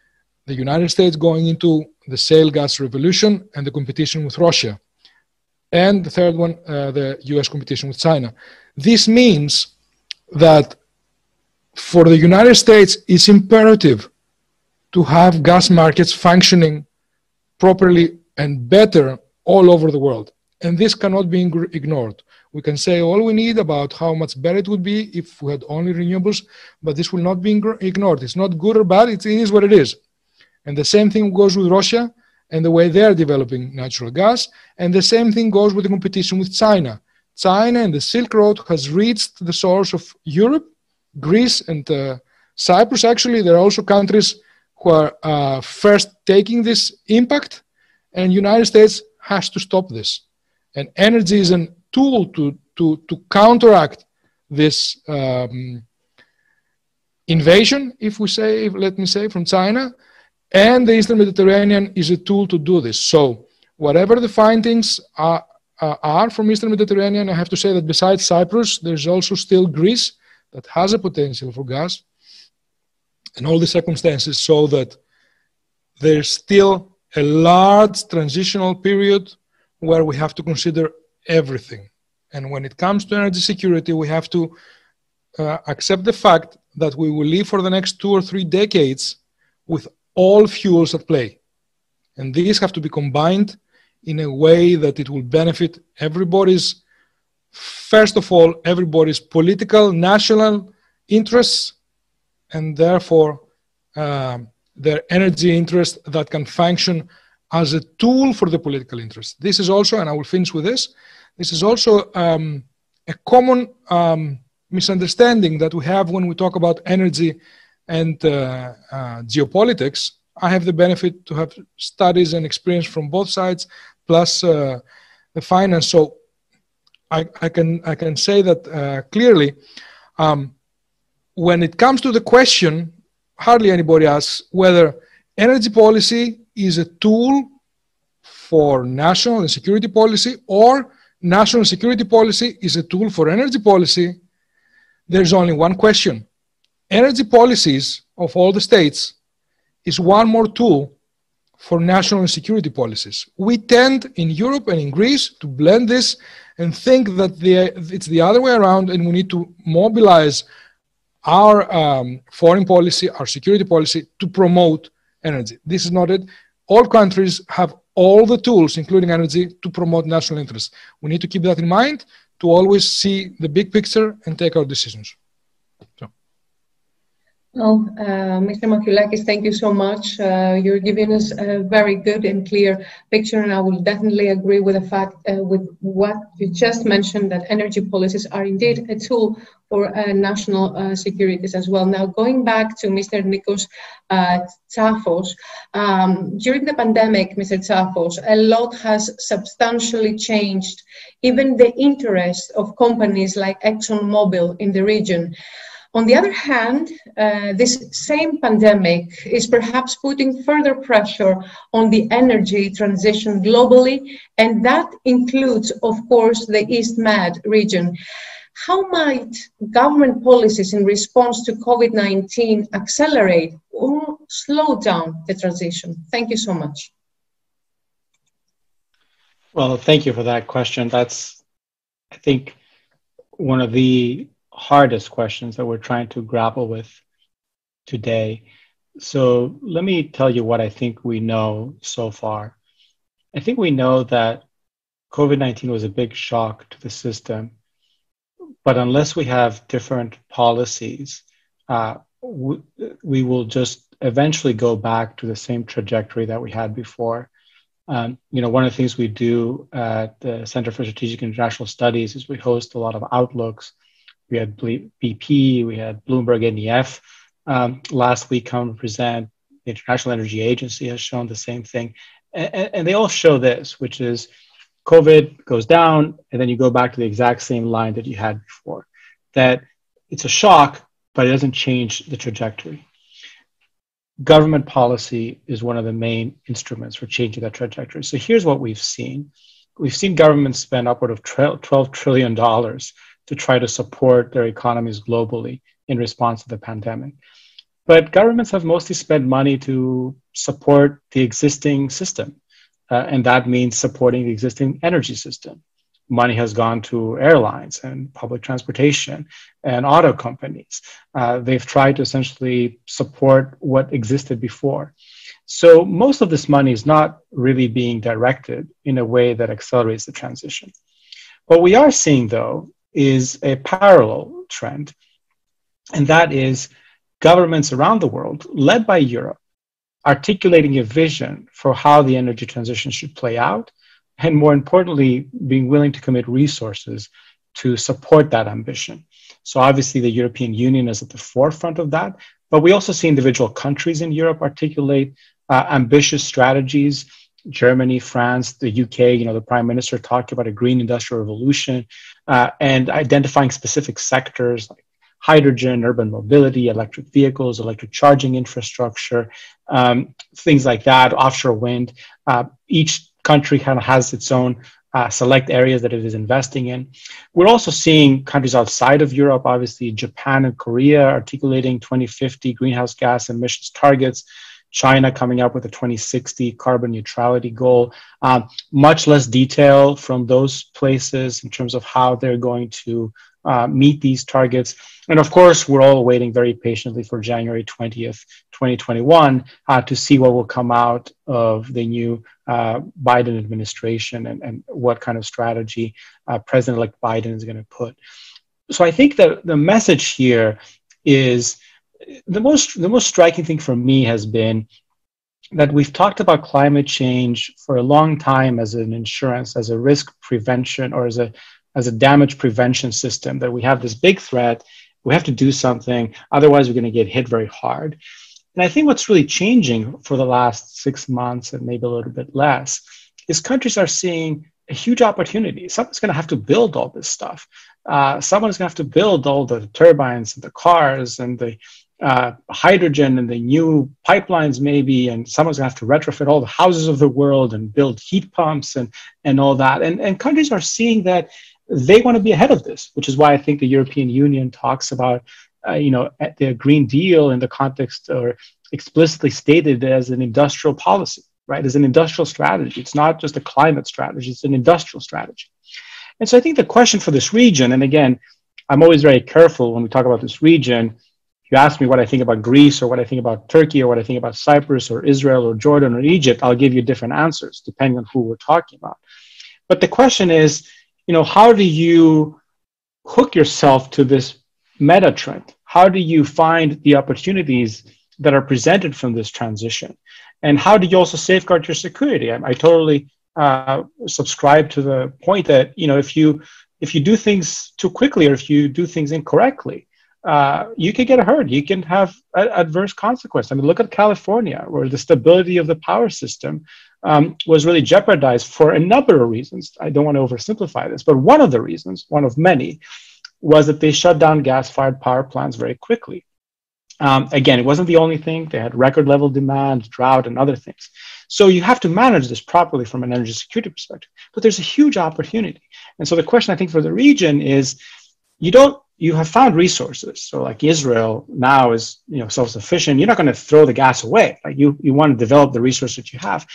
the United States going into the shale gas revolution and the competition with Russia. And the third one, uh, the US competition with China. This means that for the United States, it's imperative to have gas markets functioning properly and better all over the world. And this cannot be ignored. We can say all we need about how much better it would be if we had only renewables, but this will not be ignored. It's not good or bad, it is what it is. And the same thing goes with Russia and the way they're developing natural gas. And the same thing goes with the competition with China. China and the Silk Road has reached the source of Europe, Greece, and uh, Cyprus. Actually, there are also countries who are uh, first taking this impact, and United States has to stop this. And energy is a tool to, to, to counteract this um, invasion, if we say, let me say, from China. And the Eastern Mediterranean is a tool to do this. So whatever the findings are, uh, are from Eastern Mediterranean. I have to say that besides Cyprus, there's also still Greece that has a potential for gas. And all the circumstances show that there's still a large transitional period where we have to consider everything. And when it comes to energy security, we have to uh, accept the fact that we will live for the next two or three decades with all fuels at play. And these have to be combined in a way that it will benefit everybody's, first of all, everybody's political, national interests, and therefore uh, their energy interest that can function as a tool for the political interest. This is also, and I will finish with this, this is also um, a common um, misunderstanding that we have when we talk about energy and uh, uh, geopolitics I have the benefit to have studies and experience from both sides, plus uh, the finance. So I, I, can I can say that uh, clearly. Um, when it comes to the question, hardly anybody asks whether energy policy is a tool for national and security policy or national security policy is a tool for energy policy. There's only one question. Energy policies of all the states is one more tool for national security policies. We tend in Europe and in Greece to blend this and think that the, it's the other way around and we need to mobilize our um, foreign policy, our security policy to promote energy. This is not it. All countries have all the tools, including energy, to promote national interests. We need to keep that in mind to always see the big picture and take our decisions. So. Well, uh, Mr. Mathioulakis, thank you so much. Uh, you're giving us a very good and clear picture, and I will definitely agree with the fact, uh, with what you just mentioned, that energy policies are indeed a tool for uh, national uh, securities as well. Now, going back to Mr. Nikos uh, Tsafos, um, during the pandemic, Mr. Tsafos, a lot has substantially changed, even the interest of companies like ExxonMobil in the region. On the other hand, uh, this same pandemic is perhaps putting further pressure on the energy transition globally, and that includes, of course, the East Med region. How might government policies in response to COVID 19 accelerate or slow down the transition? Thank you so much. Well, thank you for that question. That's, I think, one of the hardest questions that we're trying to grapple with today. So let me tell you what I think we know so far. I think we know that COVID 19 was a big shock to the system, but unless we have different policies, uh, we, we, will just eventually go back to the same trajectory that we had before. Um, you know, one of the things we do at the Center for Strategic International Studies is we host a lot of outlooks we had BP, we had Bloomberg NEF um, last week come present. The International Energy Agency has shown the same thing. And, and, they all show this, which is COVID goes down, and then you go back to the exact same line that you had before. That it's a shock, but it doesn't change the trajectory. Government policy is one of the main instruments for changing that trajectory. So here's what we've seen we've seen governments spend upward of $12 trillion to try to support their economies globally in response to the pandemic. But governments have mostly spent money to support the existing system, uh, and that means supporting the existing energy system. Money has gone to airlines and public transportation and auto companies. Uh, they've tried to essentially support what existed before. So most of this money is not really being directed in a way that accelerates the transition. What we are seeing, though, is a parallel trend, and that is governments around the world, led by Europe, articulating a vision for how the energy transition should play out, and more importantly, being willing to commit resources to support that ambition. So, obviously, the European Union is at the forefront of that, but we also see individual countries in Europe articulate uh, ambitious strategies. Germany, France, the UK, you know, the prime minister talked about a green industrial revolution uh, and identifying specific sectors like hydrogen, urban mobility, electric vehicles, electric charging infrastructure, um, things like that, offshore wind. Uh, each country kind of has its own uh, select areas that it is investing in. We're also seeing countries outside of Europe, obviously Japan and Korea articulating 2050 greenhouse gas emissions targets. China coming up with a 2060 carbon neutrality goal. Um, much less detail from those places in terms of how they're going to uh, meet these targets. And of course, we're all waiting very patiently for January 20th, 2021, uh, to see what will come out of the new uh, Biden administration and, and what kind of strategy uh, President elect Biden is going to put. So I think that the message here is the most the most striking thing for me has been that we've talked about climate change for a long time as an insurance, as a risk prevention, or as a as a damage prevention system. That we have this big threat, we have to do something, otherwise we're going to get hit very hard. And I think what's really changing for the last six months and maybe a little bit less is countries are seeing a huge opportunity. Someone's going to have to build all this stuff. Uh, someone's going to have to build all the turbines and the cars and the uh, hydrogen and the new pipelines maybe and someone's going to have to retrofit all the houses of the world and build heat pumps and, and all that. And, and countries are seeing that they want to be ahead of this which is why i think the european union talks about uh, you know the green deal in the context or explicitly stated as an industrial policy right? As an industrial strategy. It's not just a climate strategy it's an industrial strategy. And so i think the question for this region and again i'm always very careful when we talk about this region you ask me what I think about Greece or what I think about Turkey or what I think about Cyprus or Israel or Jordan or Egypt, I'll give you different answers depending on who we're talking about. But the question is, you know, how do you hook yourself to this meta trend? How do you find the opportunities that are presented from this transition? And how do you also safeguard your security? I, I totally uh, subscribe to the point that, you know, if you if you do things too quickly or if you do things incorrectly, uh, you can get hurt. You can have a- adverse consequences. I mean, look at California, where the stability of the power system um, was really jeopardized for a number of reasons. I don't want to oversimplify this, but one of the reasons, one of many, was that they shut down gas-fired power plants very quickly. Um, again, it wasn't the only thing. They had record level demand, drought, and other things. So you have to manage this properly from an energy security perspective. But there's a huge opportunity. And so the question I think for the region is you don't you have found resources. So like Israel now is you know self-sufficient. You're not going to throw the gas away. Like you you want to develop the resource that you have.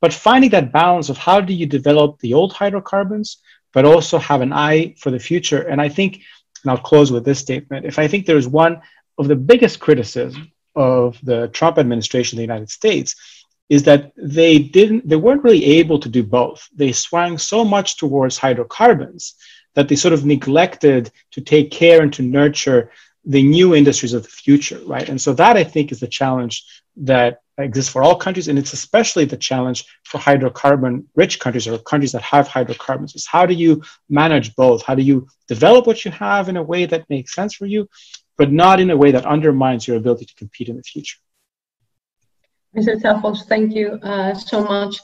But finding that balance of how do you develop the old hydrocarbons, but also have an eye for the future. And I think, and I'll close with this statement. If I think there's one of the biggest criticism of the Trump administration in the United States is that they didn't they weren't really able to do both. They swung so much towards hydrocarbons that they sort of neglected to take care and to nurture the new industries of the future, right? And so that I think is the challenge that exists for all countries, and it's especially the challenge for hydrocarbon-rich countries or countries that have hydrocarbons. Is how do you manage both? How do you develop what you have in a way that makes sense for you, but not in a way that undermines your ability to compete in the future? Mr. Tsafos, thank you uh, so much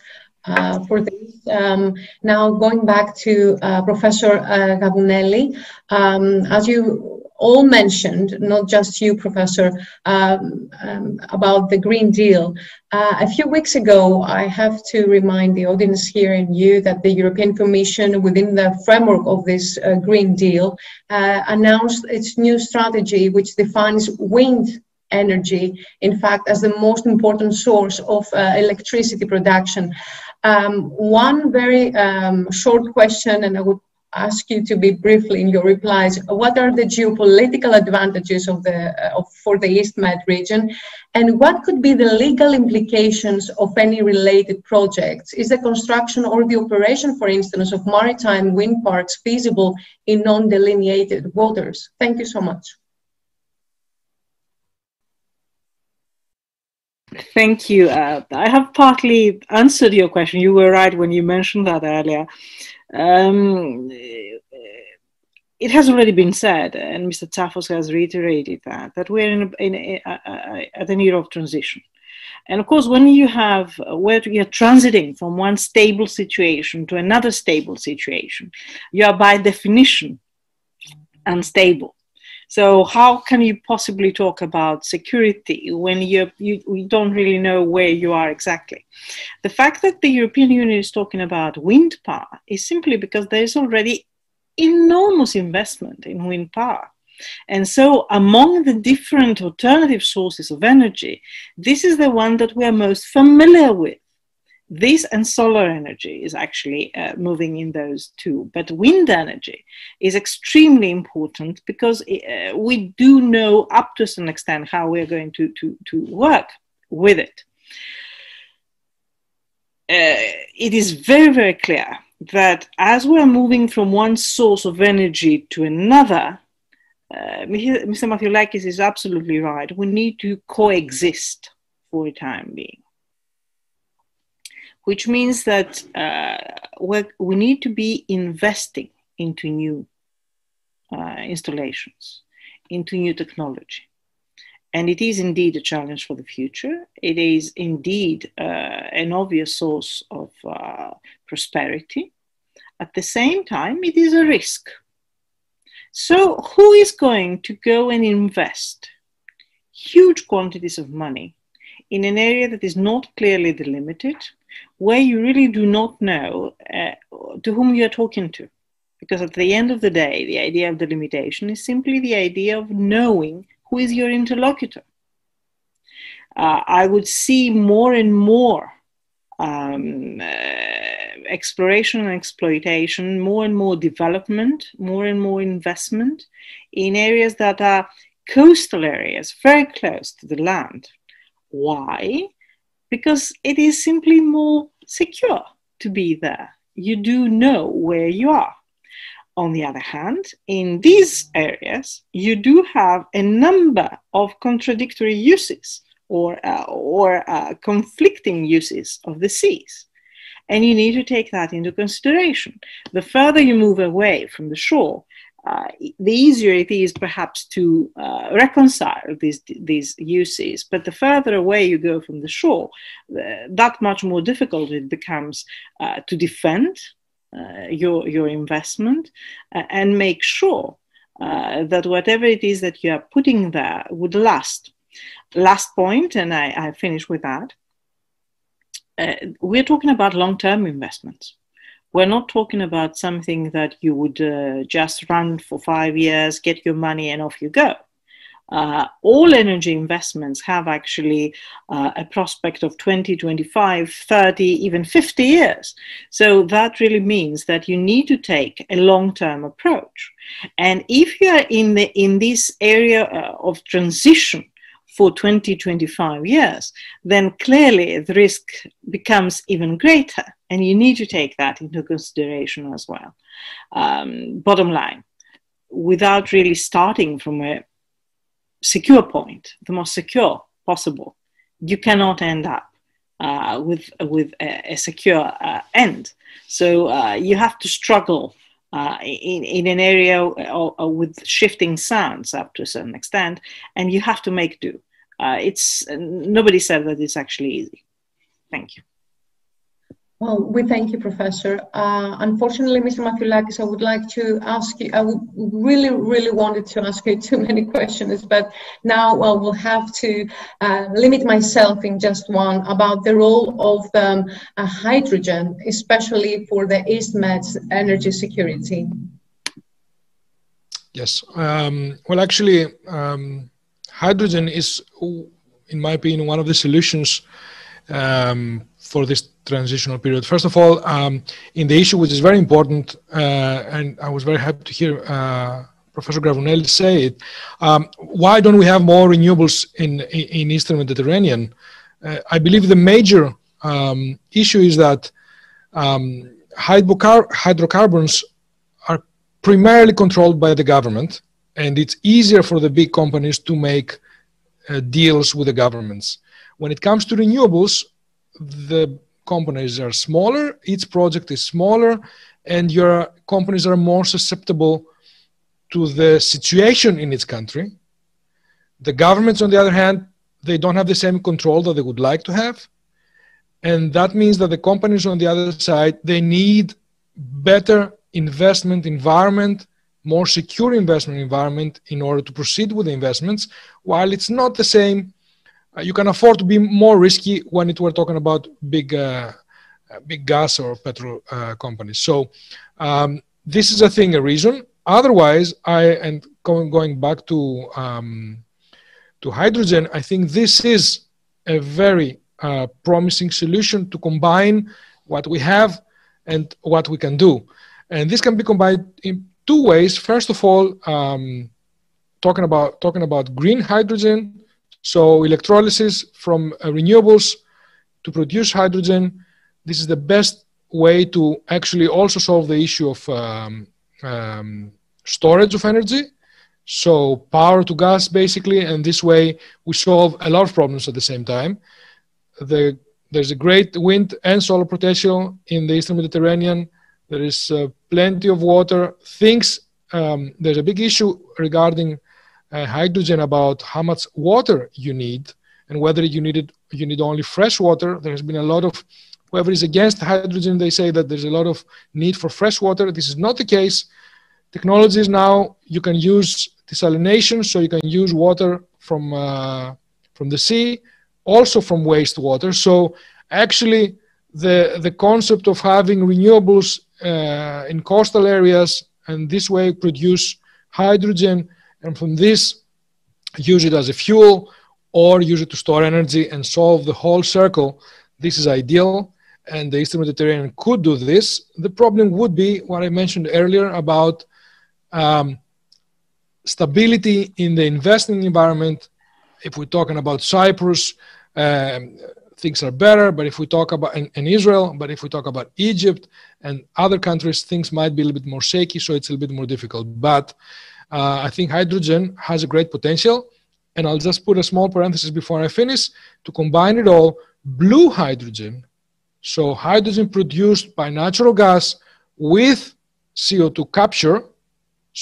uh, for this. Um, now, going back to uh, Professor uh, Gavouneli, um, as you all mentioned, not just you, Professor, um, um, about the Green Deal. Uh, a few weeks ago, I have to remind the audience here and you that the European Commission, within the framework of this uh, Green Deal, uh, announced its new strategy, which defines wind energy, in fact, as the most important source of uh, electricity production. Um, one very um, short question, and I would ask you to be briefly in your replies. What are the geopolitical advantages of the uh, of, for the East Med region, and what could be the legal implications of any related projects? Is the construction or the operation, for instance, of maritime wind parks feasible in non-delineated waters? Thank you so much. Thank you. Uh, I have partly answered your question. You were right when you mentioned that earlier. Um, it has already been said, and Mr. Tsafos has reiterated that, that we're in, a, in a, at an era of transition. And of course, when you have where you're transiting from one stable situation to another stable situation, you are by definition unstable. So how can you possibly talk about security when you, you, don't really know where you are exactly? The fact that the European Union is talking about wind power is simply because there is already enormous investment in wind power. And so, among the different alternative sources of energy, this is the one that we are most familiar with this and solar energy is actually uh, moving in those two. But wind energy is extremely important because uh, we do know up to some extent how we're going to, to, to work with it. Uh, it is very, very clear that as we're moving from one source of energy to another, uh, Mr. Mathioulakis is absolutely right. We need to coexist for a time being which means that uh, we need to be investing into new uh, installations, into new technology. And it is indeed a challenge for the future. It is indeed uh, an obvious source of uh, prosperity. At the same time, it is a risk. So, who is going to go and invest huge quantities of money in an area that is not clearly delimited, where you really do not know uh, to whom you're talking to. Because at the end of the day, the idea of delimitation is simply the idea of knowing who is your interlocutor. Uh, I would see more and more um, uh, exploration and exploitation, more and more development, more and more investment in areas that are coastal areas, very close to the land. Why? Because it is simply more secure to be there. You do know where you are. On the other hand, in these areas, you do have a number of contradictory uses or, uh, or uh, conflicting uses of the seas. And you need to take that into consideration. The further you move away from the shore, uh, the easier it is perhaps to uh, reconcile these, these uses. But the further away you go from the shore, uh, that much more difficult it becomes uh, to defend uh, your, your investment and make sure that whatever it is that you are putting there would last. Last point, and I, I finish with that. we're talking about long term investments we're not talking about something that you would uh, just run for five years, get your money, and off you go. Uh, all energy investments have actually uh, a prospect of 20, 25, 30, even 50 years. So that really means that you need to take a long term approach. And if you are in, the, in this area uh, of transition, for 20, 25 years, then clearly the risk becomes even greater. And you need to take that into consideration as well. Um, bottom line, without really starting from a secure point, the most secure possible, you cannot end up uh, with, with a, a secure uh, end. So uh, you have to struggle uh, in, in an area uh, with shifting sands up to a certain extent, and you have to make do. Uh, it's nobody said that it's actually easy. Thank you. Well, we thank you, Professor. Uh, unfortunately, Mr. Mathioulakis, I would like to ask you, I would really, really wanted to ask you (laughs) too many questions, but now well, we'll have to uh, limit myself in just one about the role of um, uh, hydrogen, especially for the EastMed's energy security. Yes. Um, well, actually, um, hydrogen is, in my opinion, one of the solutions um, for this transitional period. First of all, um, in the issue which is very important, uh, and I was very happy to hear uh, Professor Gavouneli say it. Um, why don't we have more renewables in in Eastern Mediterranean? Uh, I believe the major um, issue is that um, hydrocar- hydrocarbons are primarily controlled by the government, and it's easier for the big companies to make uh, deals with the governments. When it comes to renewables, the companies are smaller, each project is smaller, and your companies are more susceptible to the situation in its country. The governments, on the other hand, they don't have the same control that they would like to have. And that means that the companies on the other side, they need better investment environment, more secure investment environment in order to proceed with the investments, while it's not the same uh, you can afford to be more risky when it we're talking about big uh, uh, big gas or petrol uh, companies. So um, this is a thing, a reason. Otherwise, I and going going back to um, to hydrogen, I think this is a very uh, promising solution to combine what we have and what we can do, and this can be combined in two ways. First of all, um, talking about talking about green hydrogen so electrolysis from uh, renewables to produce hydrogen, this is the best way to actually also solve the issue of um, um, storage of energy. So power to gas basically, and this way we solve a lot of problems at the same time. The, there's a great wind and solar potential in the Eastern Mediterranean. There is uh, plenty of water. Things, um, there's a big issue regarding uh, hydrogen about how much water you need and whether you need it, you need only fresh water. There has been a lot of whoever is against hydrogen, they say that there's a lot of need for fresh water. This is not the case. Technologies now you can use desalination, so you can use water from uh, from the sea, also from wastewater. So actually, the the concept of having renewables uh, in coastal areas and this way produce hydrogen and from this use it as a fuel or use it to store energy and solve the whole circle. This is ideal, and the Eastern Mediterranean could do this. The problem would be what I mentioned earlier about um, stability in the investing environment. If we're talking about Cyprus, um, things are better. But if we talk about in, in, Israel, but if we talk about Egypt and other countries, things might be a little bit more shaky. So it's a little bit more difficult. But uh, I think hydrogen has a great potential. And I'll just put a small parenthesis before I finish to combine it all. Blue hydrogen, so hydrogen produced by natural gas with CO2 capture.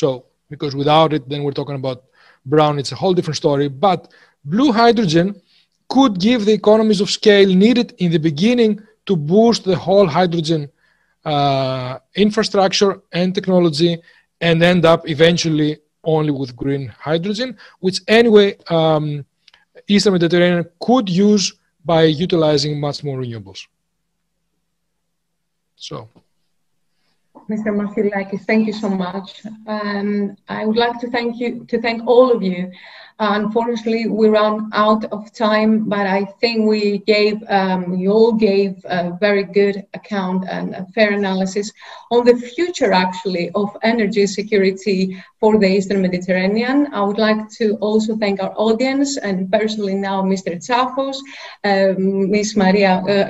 So, because without it, then we're talking about brown, it's a whole different story. But blue hydrogen could give the economies of scale needed in the beginning to boost the whole hydrogen uh, infrastructure and technology and end up eventually only with green hydrogen, which anyway um, Eastern Mediterranean could use by utilizing much more renewables. So. Mr. Mathioulakis, thank you so much. Um, I would like to thank you to thank all of you unfortunately, we run out of time, but I think we gave, um, you all gave a very good account and a fair analysis on the future, actually, of energy security for the Eastern Mediterranean. I would like to also thank our audience and personally now Mr. Tsafos, um, Ms. Maria uh,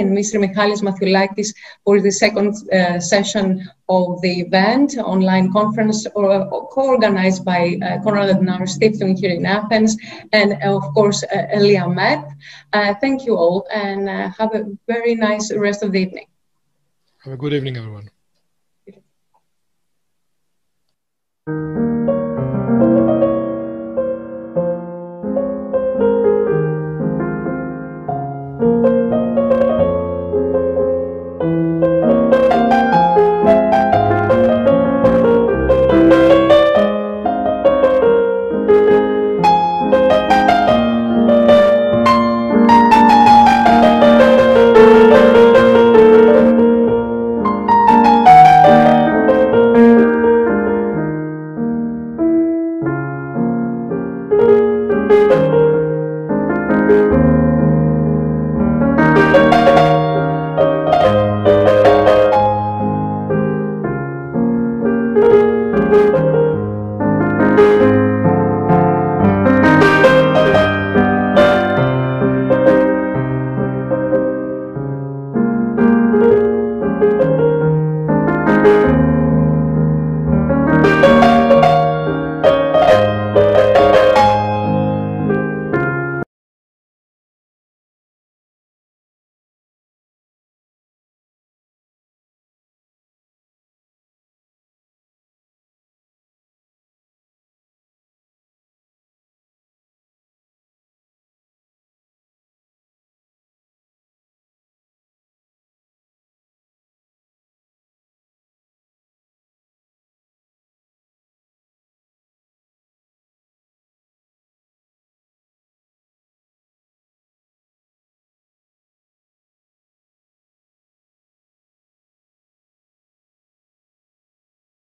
and Mr. Michalis Mathioulakis for the second uh, session of the event, online conference or, or co-organized by uh, Konrad Adenauer Stiftung here in Athens, and uh, of course uh, ELIAMEP. Uh, thank you all, and uh, have a very nice rest of the evening. Have a good evening, everyone.